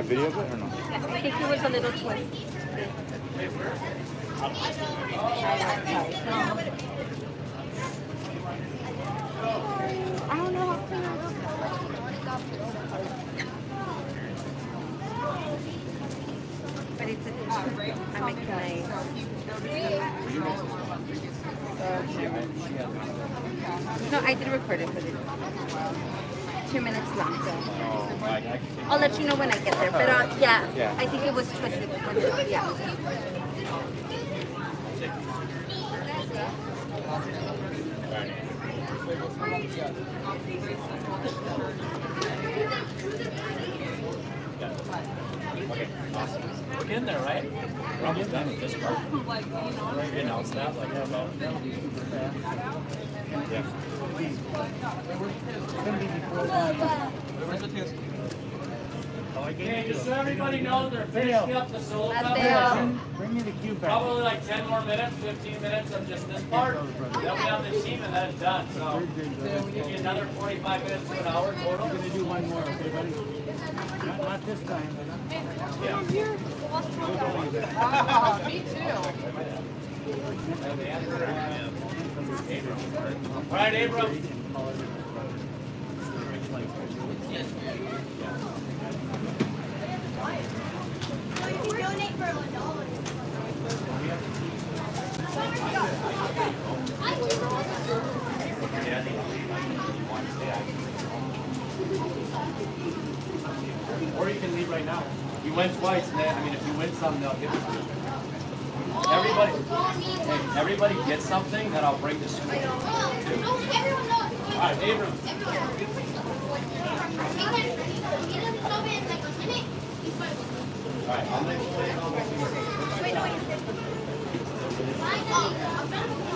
Did you have video of it or no? I think it was a little twist. I don't know how to But it's a I'm making my No, I did record it for this. Two minutes long, so I'll let you know when I get there. But uh, yeah, Yeah. I think it was twisted. Yeah. Okay, awesome. We're getting there, right? We're almost done with this part. Like, you know, You announced that, like, yeah, about. Yeah. Okay, just so everybody knows, they're finishing up the solo cup. Bring me the cube back. Probably like ten more minutes, fifteen minutes of just this part. Then we have the team and then it's done, so. Give you another forty-five minutes to an hour total. We're gonna do one more, okay, buddy? Not, not this time, but. ah, me too. All right, Abram. donate for a dollar. Or you can leave right now. You win twice, then, I mean, if you win some, they'll give it to you. Everybody, hey, everybody get something that I'll bring to school. No, everyone knows. All right, Abram. All right, I'll make Effective.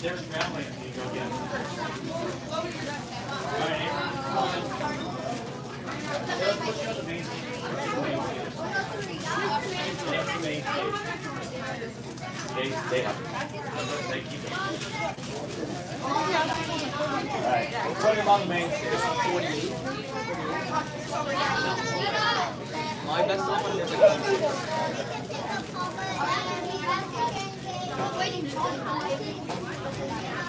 There's go right, Aaron. You the main. They, they have, they keep it. Alright, we'll put him on the main stage. My best song never Six seconds of it. No, I, I have You, you stopped 30 years ago? yeah, my best song was like 43. One.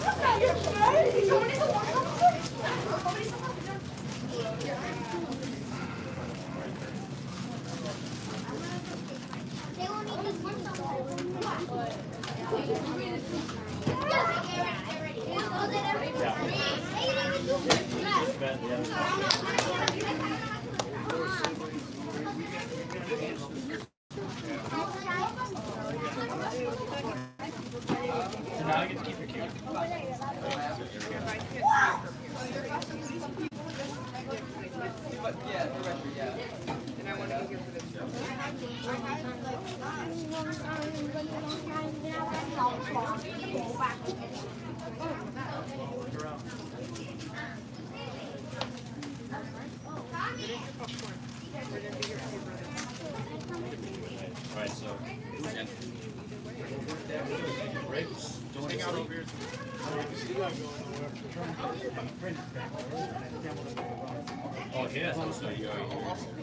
You want to go So now you get to keep your cue. But yeah, the record, yeah. And I want to go here for this. Alright, so who's in? Hang out over here. Oh, yes, I'm sorry, you are.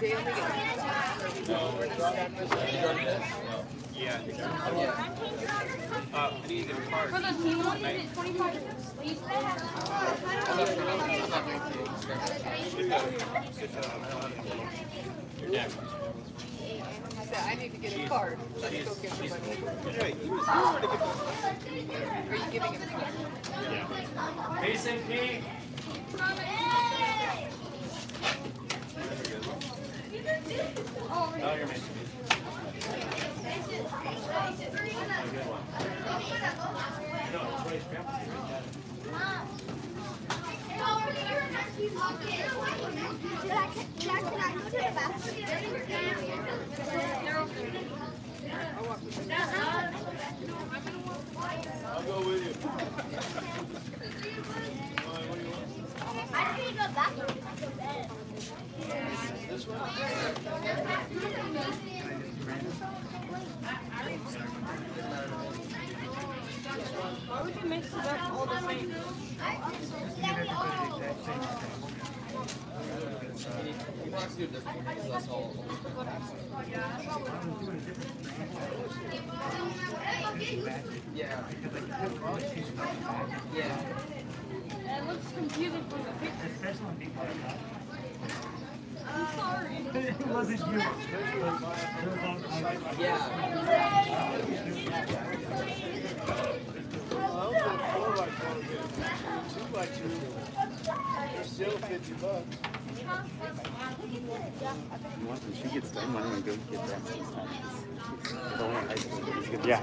They only get. Yeah. Uh, need. For the team is it 25 sleeves? He said, I need to get a card. Let's go get money. Are you giving a card? Mason P. Oh, you're Mason P. I'll go with you. I need to go bathroom. This one? Why would you mix it up all the same? You want to do this one because that's all. Yeah. Yeah. It looks confusing from the picture. It wasn't you. Yeah. Still fifty bucks. You want she gets done, why don't we go get that gonna Yeah.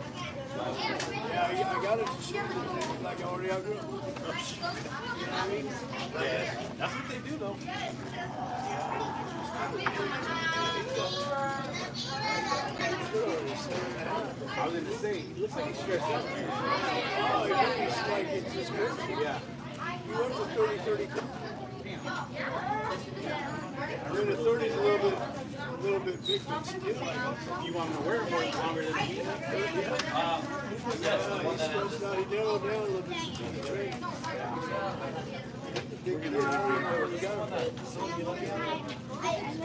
Yeah, I got it like I already outgrew. them. You know what I mean? Yeah. That's what they do though. I was gonna say, he looks like he's stressed out. Oh, yeah, it's like it's just crazy. Yeah. You went to thirty, thirty. I mean, the thirty's a little bit, a little bit big for. You want to wear it more longer than he Uh, Yeah, he stretched out, down a little bit I.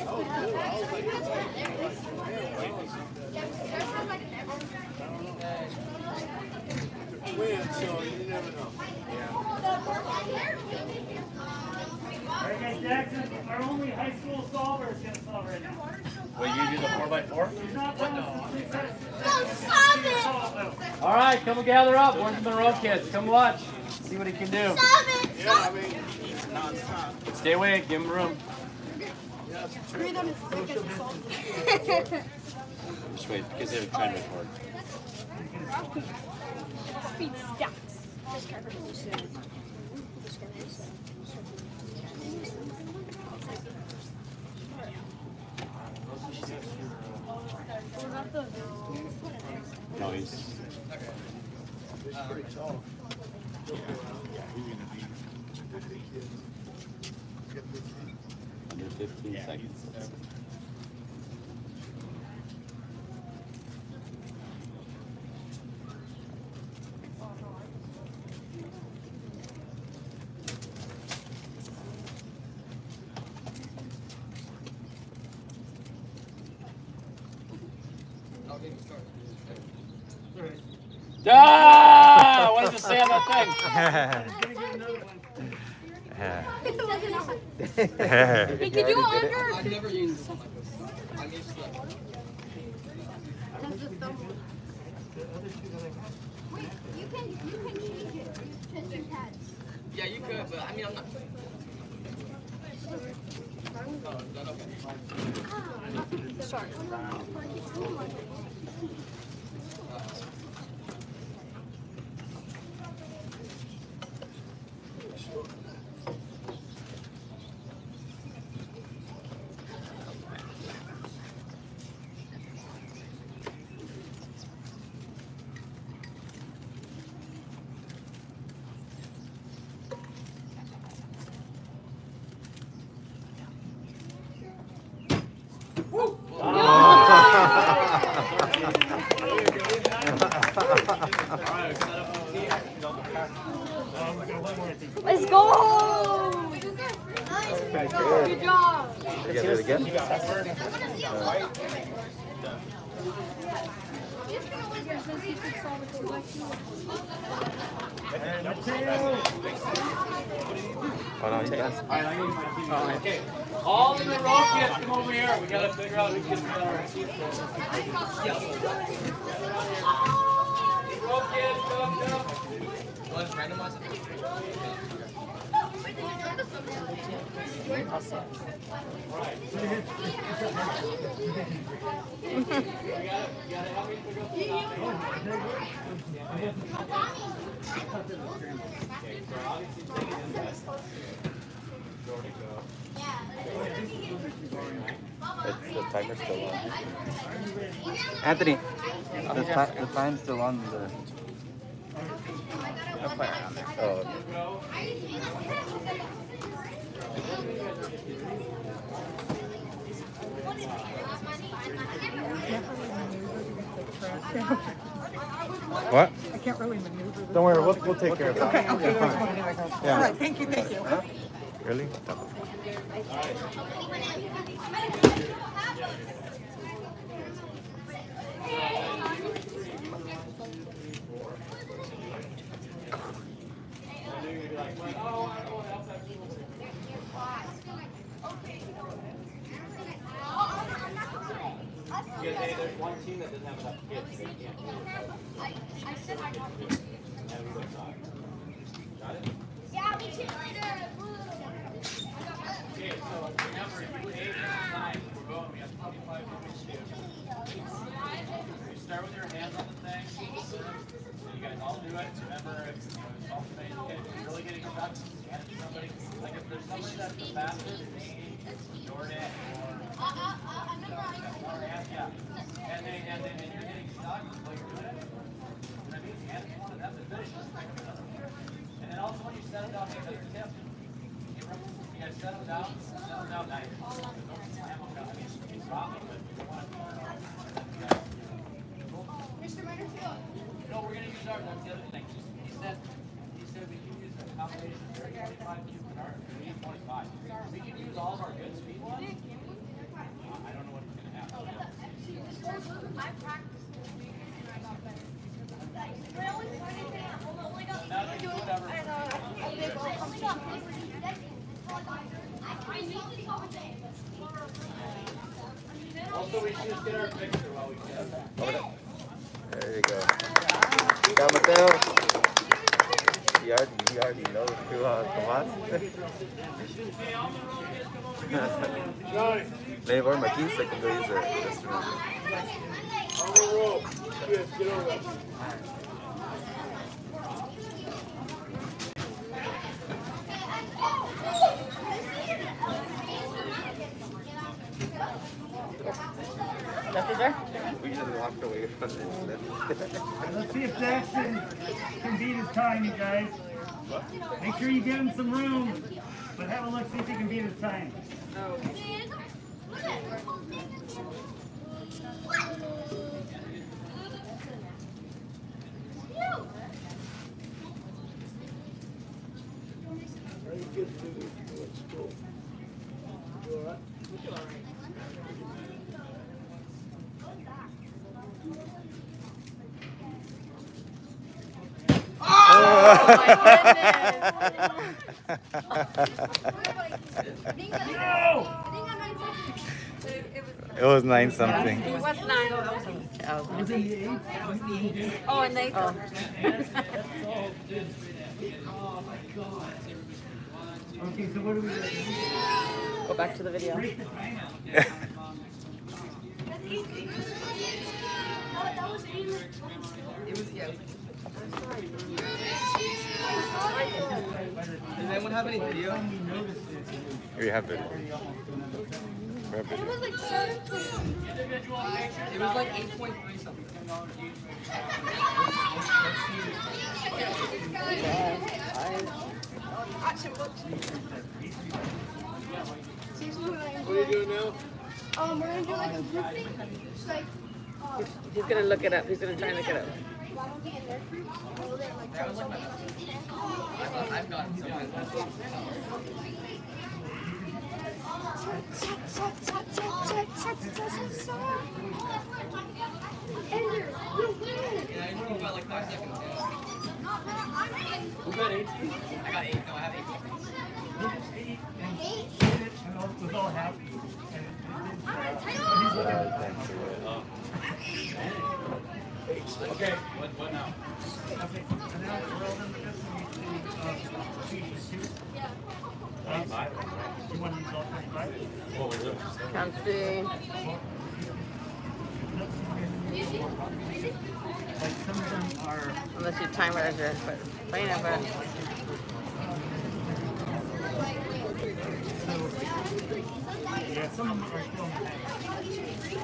Oh. I was like, man, Twins, so you never know. Okay, Jackson, our only high school solver is gonna solve right now. Will you do the four by four? He's not one of the three Stop it! All right, come and gather up. Orange Monroe kids, come watch. See what he can do. Stop it! Yeah, I mean, he's nonstop. Stay away. Give him room. Breathe on his [LAUGHS] thick as a salt. Just wait, because they're trying to record. Speed stacks. No, he's. He's pretty tall. Under 15 seconds. Ah! What does it say on that thing? Hey, could you under? I've never used something like this. I'm used to like. Wait, you can, you can change it. Change your pads. Yeah, you could, but I mean, I'm not. Oh, is that okay? Sorry. see if it's all with the black Oh, no, he's dancing. Okay, all in the row, kids, come over here. We gotta figure out who gets the our seats. Row kids, come, come. Let's randomize it. It's the timer's still on. Anthony, the, ti- the time's still on the. Oh, okay. What? I can't really maneuver. Don't worry, we'll, we'll take care of it. Okay, okay. Yeah, fine. Yeah. All right, thank you, thank you. Huh? Really? Because hey, there's one team that doesn't have enough kids. They can't do it. And we go soccer. Got it? Yeah, me too. Okay, so remember, you eight and nine, we're going, we have twenty-five minutes to. You start with your hands on the thing. You guys all do it. Remember, if you know, it's all made, if you're really getting stuck, hand it to somebody. Like if there's somebody that's the fastest, Jordan or Jordan, yeah. And they, and then, and you're getting stuck, while you're doing it, that means hand it to one of them to finish this thing. And then also when you set them down, make another tip. You guys set them down, set them down nice. Don't slam them down. I mean, you can drop them, but you don't want to. Mr. Minderfield. No, we're gonna use our, that's the other thing. He said, he said we can use a combination of thirty-five cube and our, we need twenty-five. We can use all of our good speed ones. I don't know what's gonna happen. I practiced this week and I got better. But I only I only got Nothing, doing whatever. and uh, a big old competition. I need to go with it. Also, we should just get our picture while we can. There you go. Yeah, Mateo. You already, you already know who uh, Tomas. Johnny, Dave or Matisse, I can go use the restroom. on the rope. Kids, get over it. We just walked away from it. Let's see if Jackson can beat his time, you guys. Make sure you give him some room, but have a look, see if he can beat his time. How you kids doing at school? You all right? It was nine something. It was nine. Oh, and they. Oh. Okay, so what do we do? Go back to the video. Break the time out. It was, [LAUGHS] yeah. Does anyone have any video? Here you have it. Grab it. It was like seven. It was like 8.3 something. What are you doing now? Um, we're gonna do like a group thing. Like, uh, He's gonna look it up. He's gonna try and look it up. I've gotten some. Andrew, you. Who got 18? I got 8. No, I have 18. And all- was all happy. Okay, what, what now? Okay, so now we're all done with this, we need to, uh, see the shoot. You want to use all twenty-five? What was it? Come see. Like some of them are, Unless your timer is there, but whatever. yeah, some of them are still in the tank.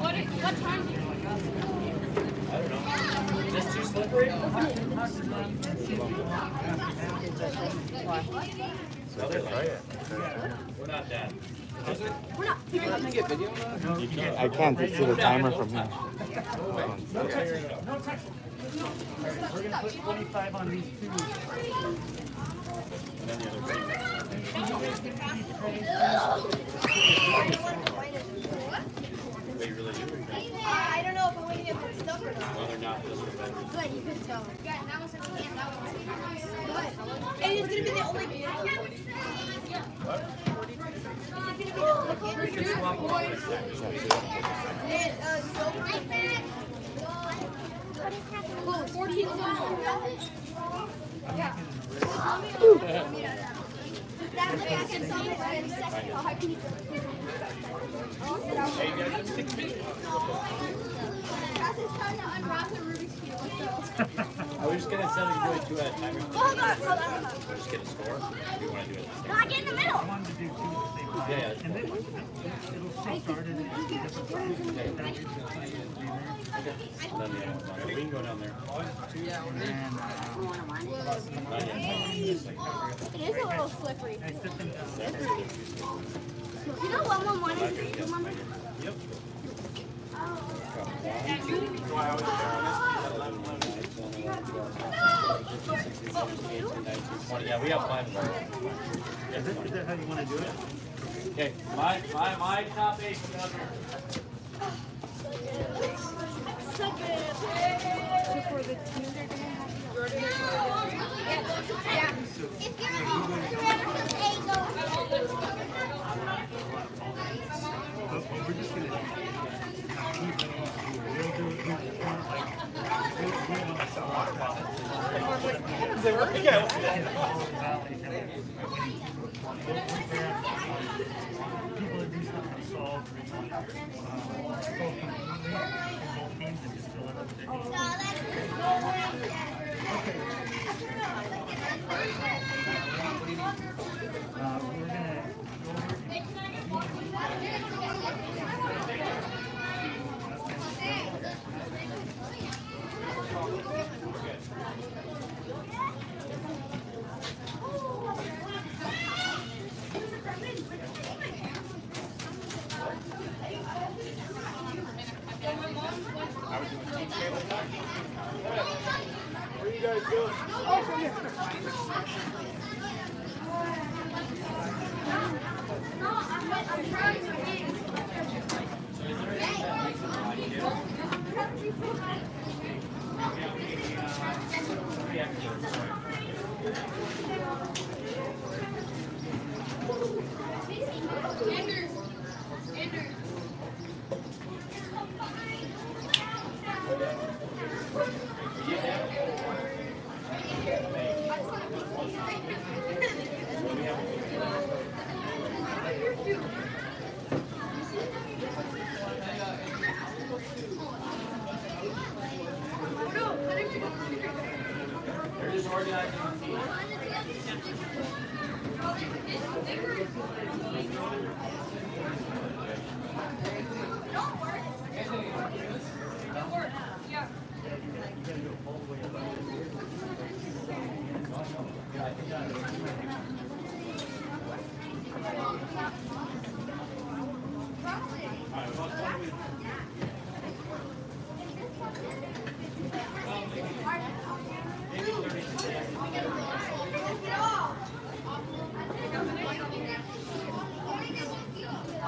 What, what time? Is this too slippery? Okay, try it. We're not done. You can't, I can't see the timer from here. No touch. Alright, we're gonna put twenty-five on these two. Wait, you really do? I don't know if I'm going to get stuck or not. Well, they're not this competitive. Good, you can tell. Yeah, that. That Good. And it's gonna be the only. What? It's gonna be the only can. And, silver. Cool, 14 silver. Yeah. I can solve it in a second. I'll have you. Cass is trying to unwrap the Rubik's Cube. so- Are we just gonna set it do it two at a time? Hold on, hold on, hold on. Or just get a score? Or you wanna do it? No, I get in the middle. I wanted to do two at the same time. Yeah, yeah. And then it'll still start it at different times. And then, yeah, we can go down there. And, uh, Not. It is a little slippery. I sit them down. You know what one one is? Remember? Yep. Yeah, we have them. Is that, is that how you wanna do it? Okay, my, my, my top eight down here. Yeah. If you're whoever says A goes. But, but we're just gonna. uh, keep it on. We'll do, we'll do it like, we'll, we'll do it like a lot. People that do stuff to solve, uh, solve both teams and just fill it up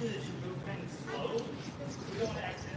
sure that you're moving slow. We don't access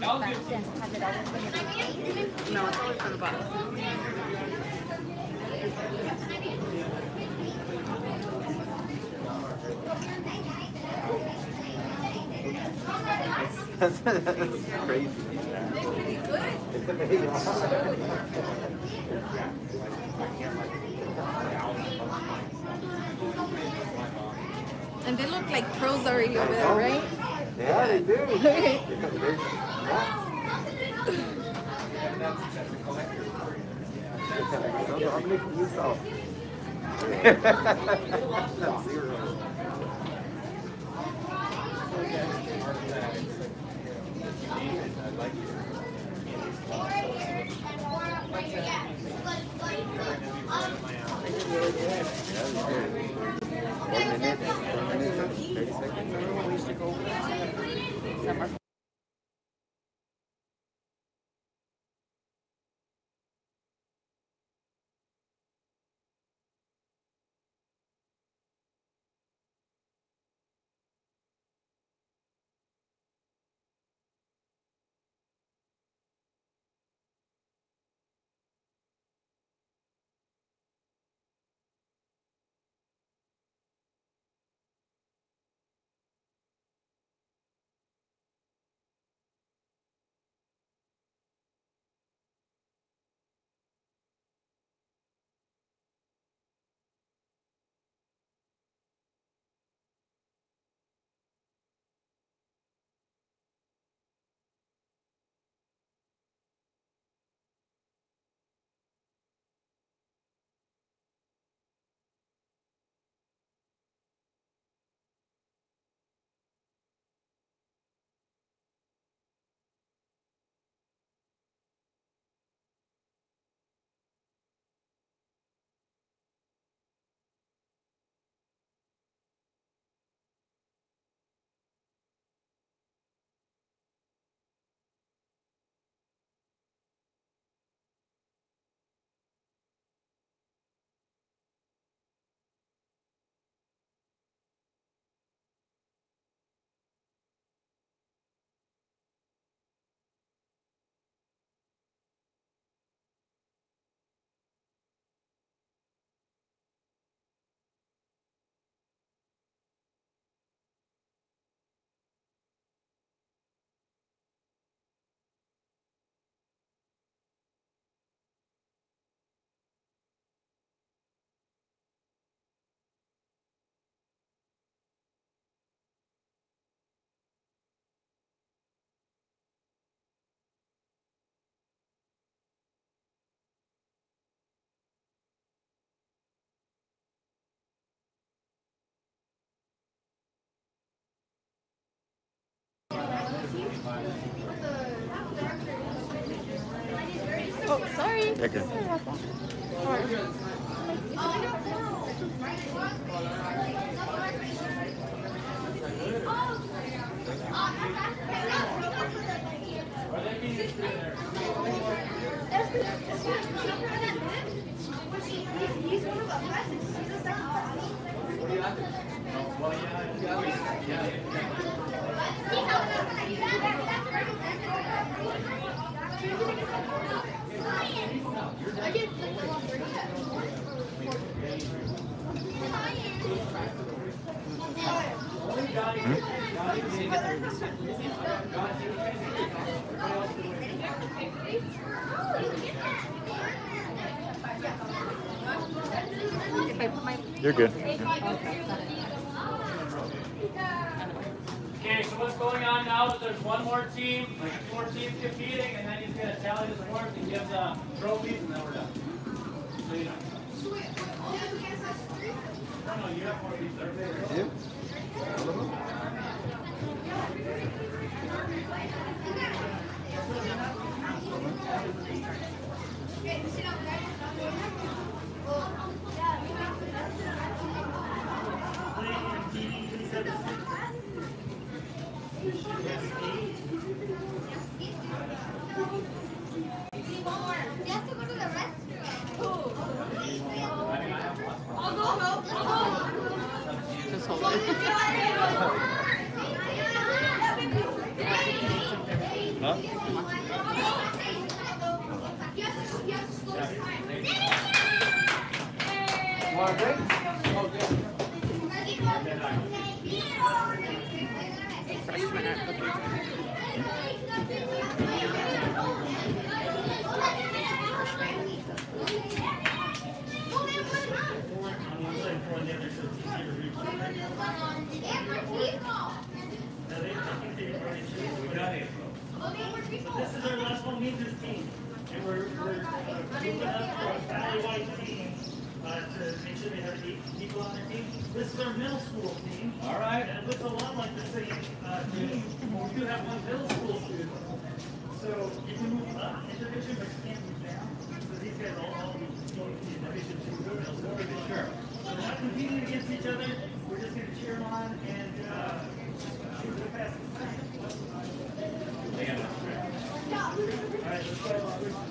No, it's always for the bottom. That's, crazy. And they look like pearls already over there, right? Oh, yeah, they do. [LAUGHS] How many can you sell? Zero. Sorry. Yeah, good. Sorry about that. Sorry. He's one of the best. He's a second I get like the one If I put my You're good. Okay, so what's going on now is there's one more team, two more teams competing, and then he's gonna tally the scores and give the trophies, and then we're done. So you know. No, no, you have more of these. They're- He has to go to the restroom. I'll go help. I'll go. Just hold it. Freshman at cookies. This is our last one meters team. And we're, we're uh, moving up to our valley-wide team, uh, to make sure they have eight people on their team. This is our middle school team. All right. And it looks a lot like the same, uh, team, but we do have one middle school student. So you can move up in division, but you can't move down. So these guys all, all be going to division two middle school. Sure. So we're not competing against each other, we're just gonna cheer them on and, uh, shoot the fastest time. Customers.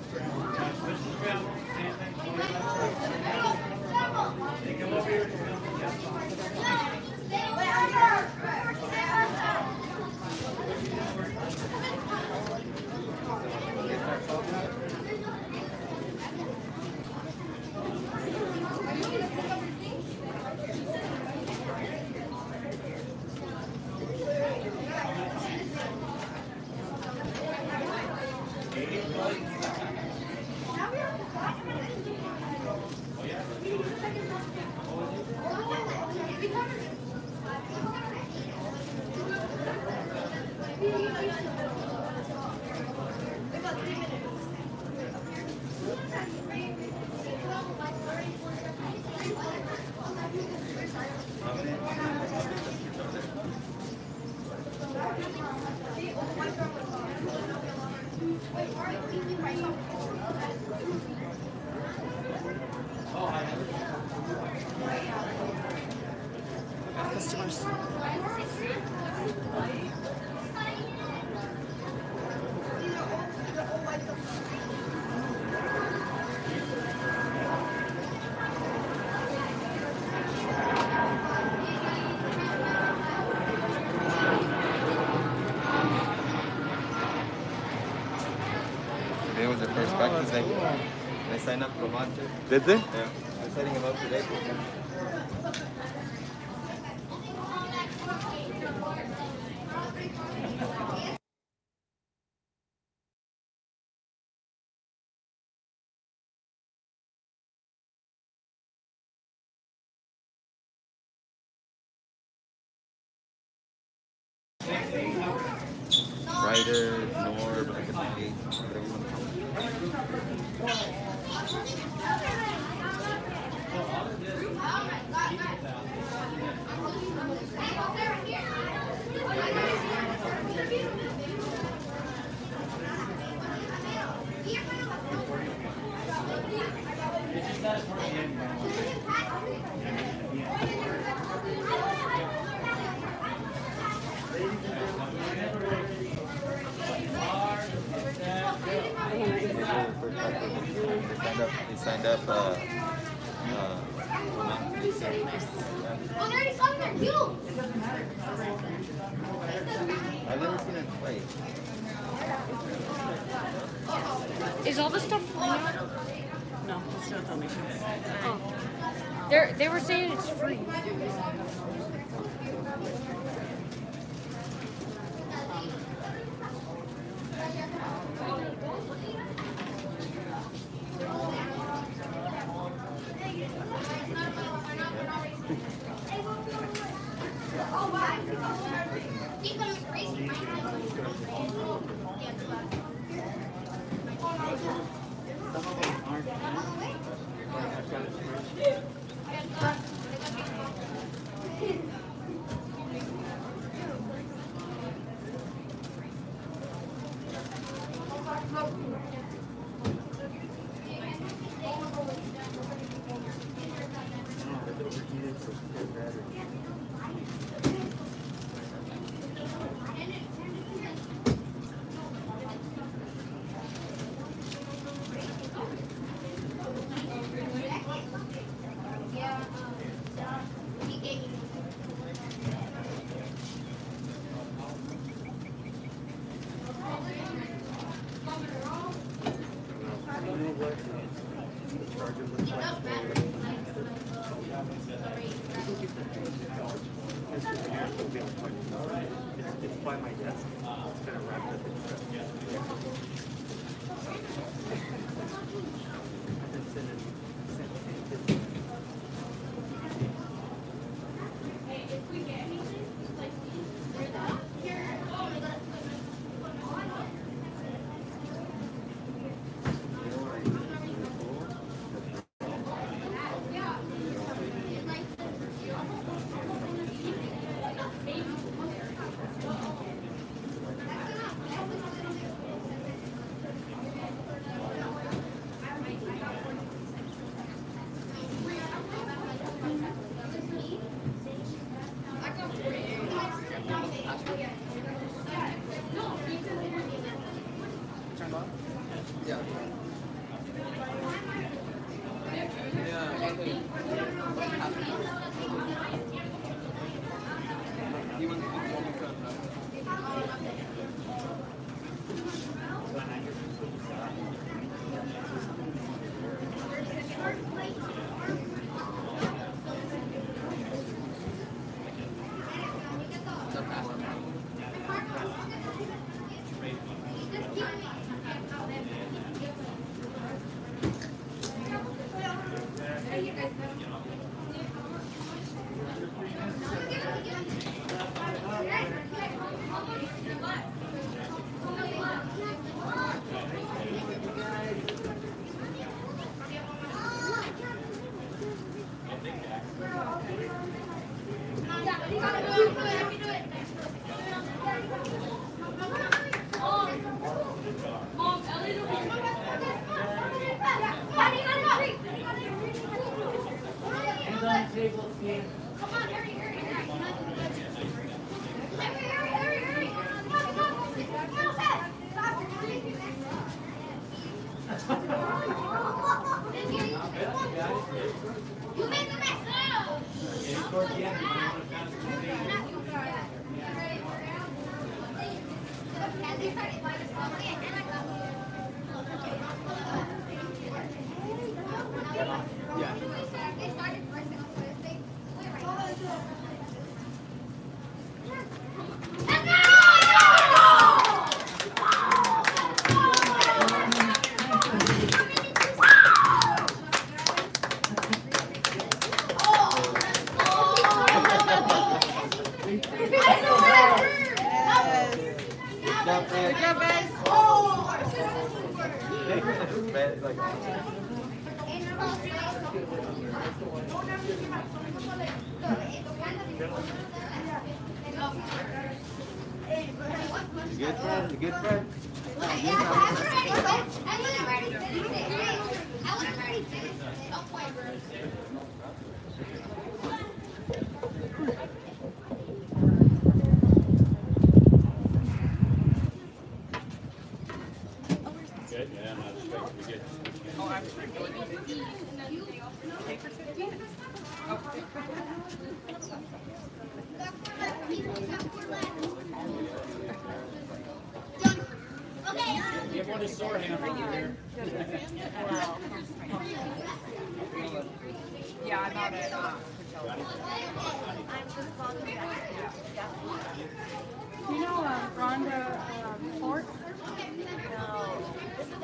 dedi.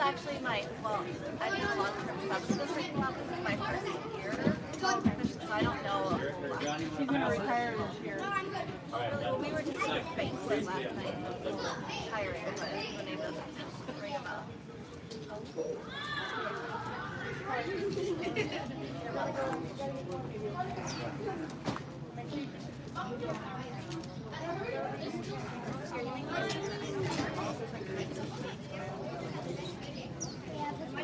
actually my, well, I did a long-term substance. This is my first year so I don't know a whole lot. She's going to retire this year. We were just at a banquet last night. Hiring, but the name doesn't ring a bell.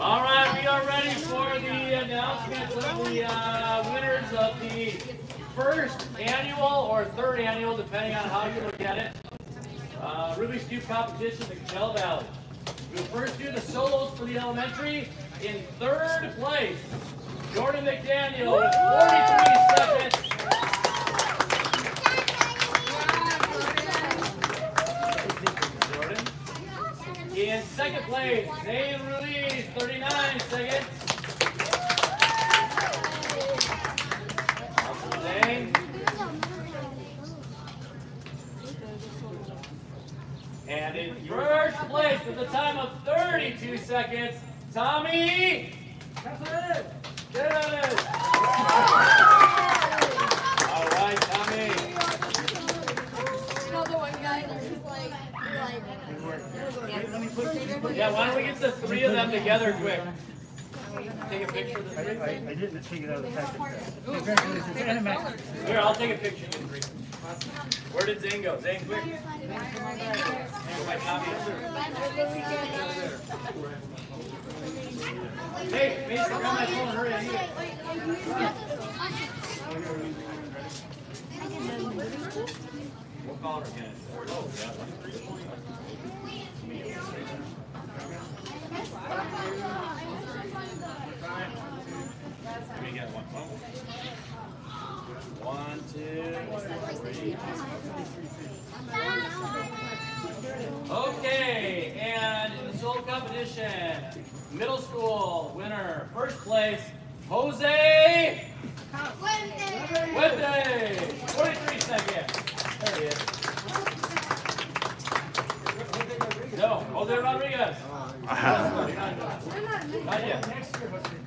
All right, we are ready for the announcements of the uh, winners of the first annual or third annual, depending on how you look at it, uh, Rubik's Cube competition in the Valley. We'll first do the solos for the elementary. In third place, Jordan McDaniel with 43 seconds. In second place, Zane Ruiz, 39 seconds. Zane. And in first place with a time of 32 seconds, Tommy. Dennis. All right, Tommy. Another one guy that's just like, like. Yeah, why don't we get the three of them together quick? Take a picture of the three. I, I didn't take it out of the package. Congratulations, and Max. Here, I'll take a picture. Where did Zane go? Zane, quick. Go by Tommy. Hey, Mason, grab my phone, hurry, I need it. We'll call her again. Oh, Let me get one. One, two, three. Okay, and in the solo competition, middle school winner, first place, Jose Wente, 43 seconds. There he is. No, Jose Rodriguez. [LAUGHS] Not yet.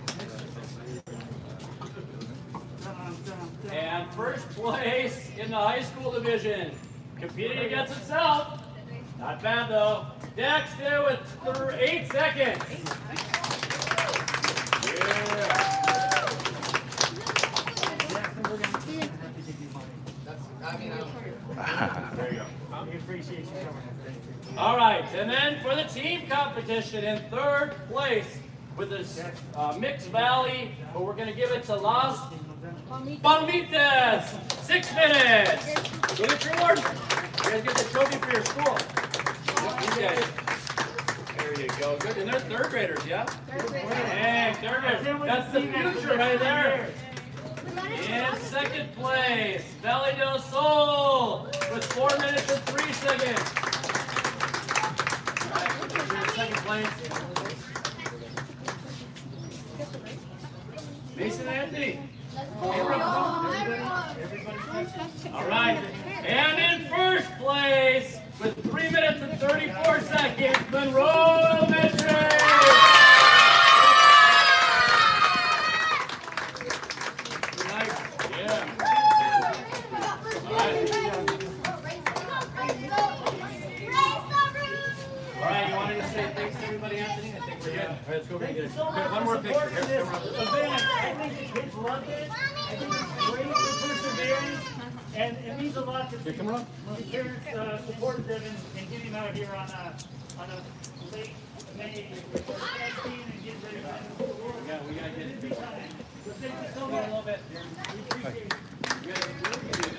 And first place in the high school division, competing against itself. Not bad though. Dexter with th- eight seconds. There you go. We appreciate you coming. Thank you. All right, and then for the team competition in third place with this uh, Mixed Valley, but we're going to give it to Las Palmitas. Six minutes. Go get your award. You guys get the trophy for your school. These guys. There you go. Good. And they're third graders, yeah? Hey, third graders. That's the future right there. In second place, Valley del Sol with four minutes and three seconds. Second place. Mason Anthony. All right. And in first place with three minutes and 34 seconds, Monroe Elementary. All right, you wanted to say thanks to everybody, Anthony? I think we're good. All right, let's go over and get it. Good, One more picture. Here, this come event. I think the kids loved it. I think it's great for perseverance. And it means a lot to the the parents uh, supported them in, in getting out here on a, on a late May. before testing and getting ready for the end of the world. Yeah, we gotta get it. So thank you so much. a little bit. We appreciate it.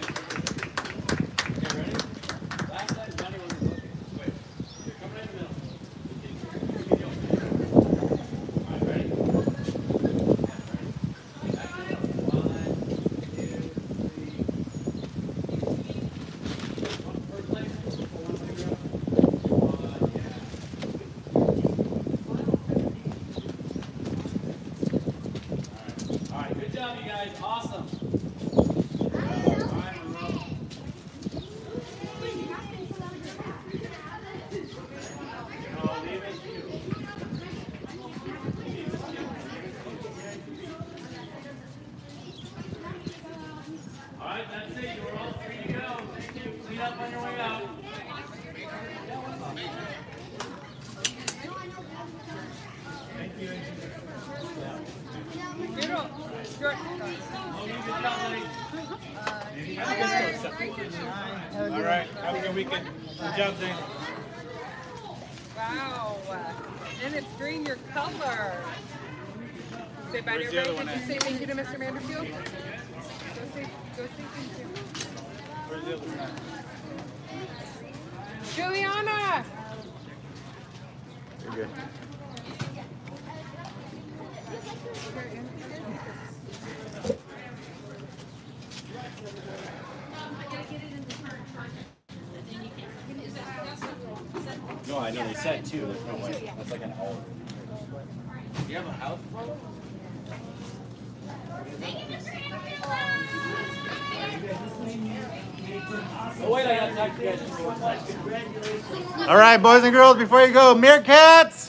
All right, boys and girls, before you go, Meerkats!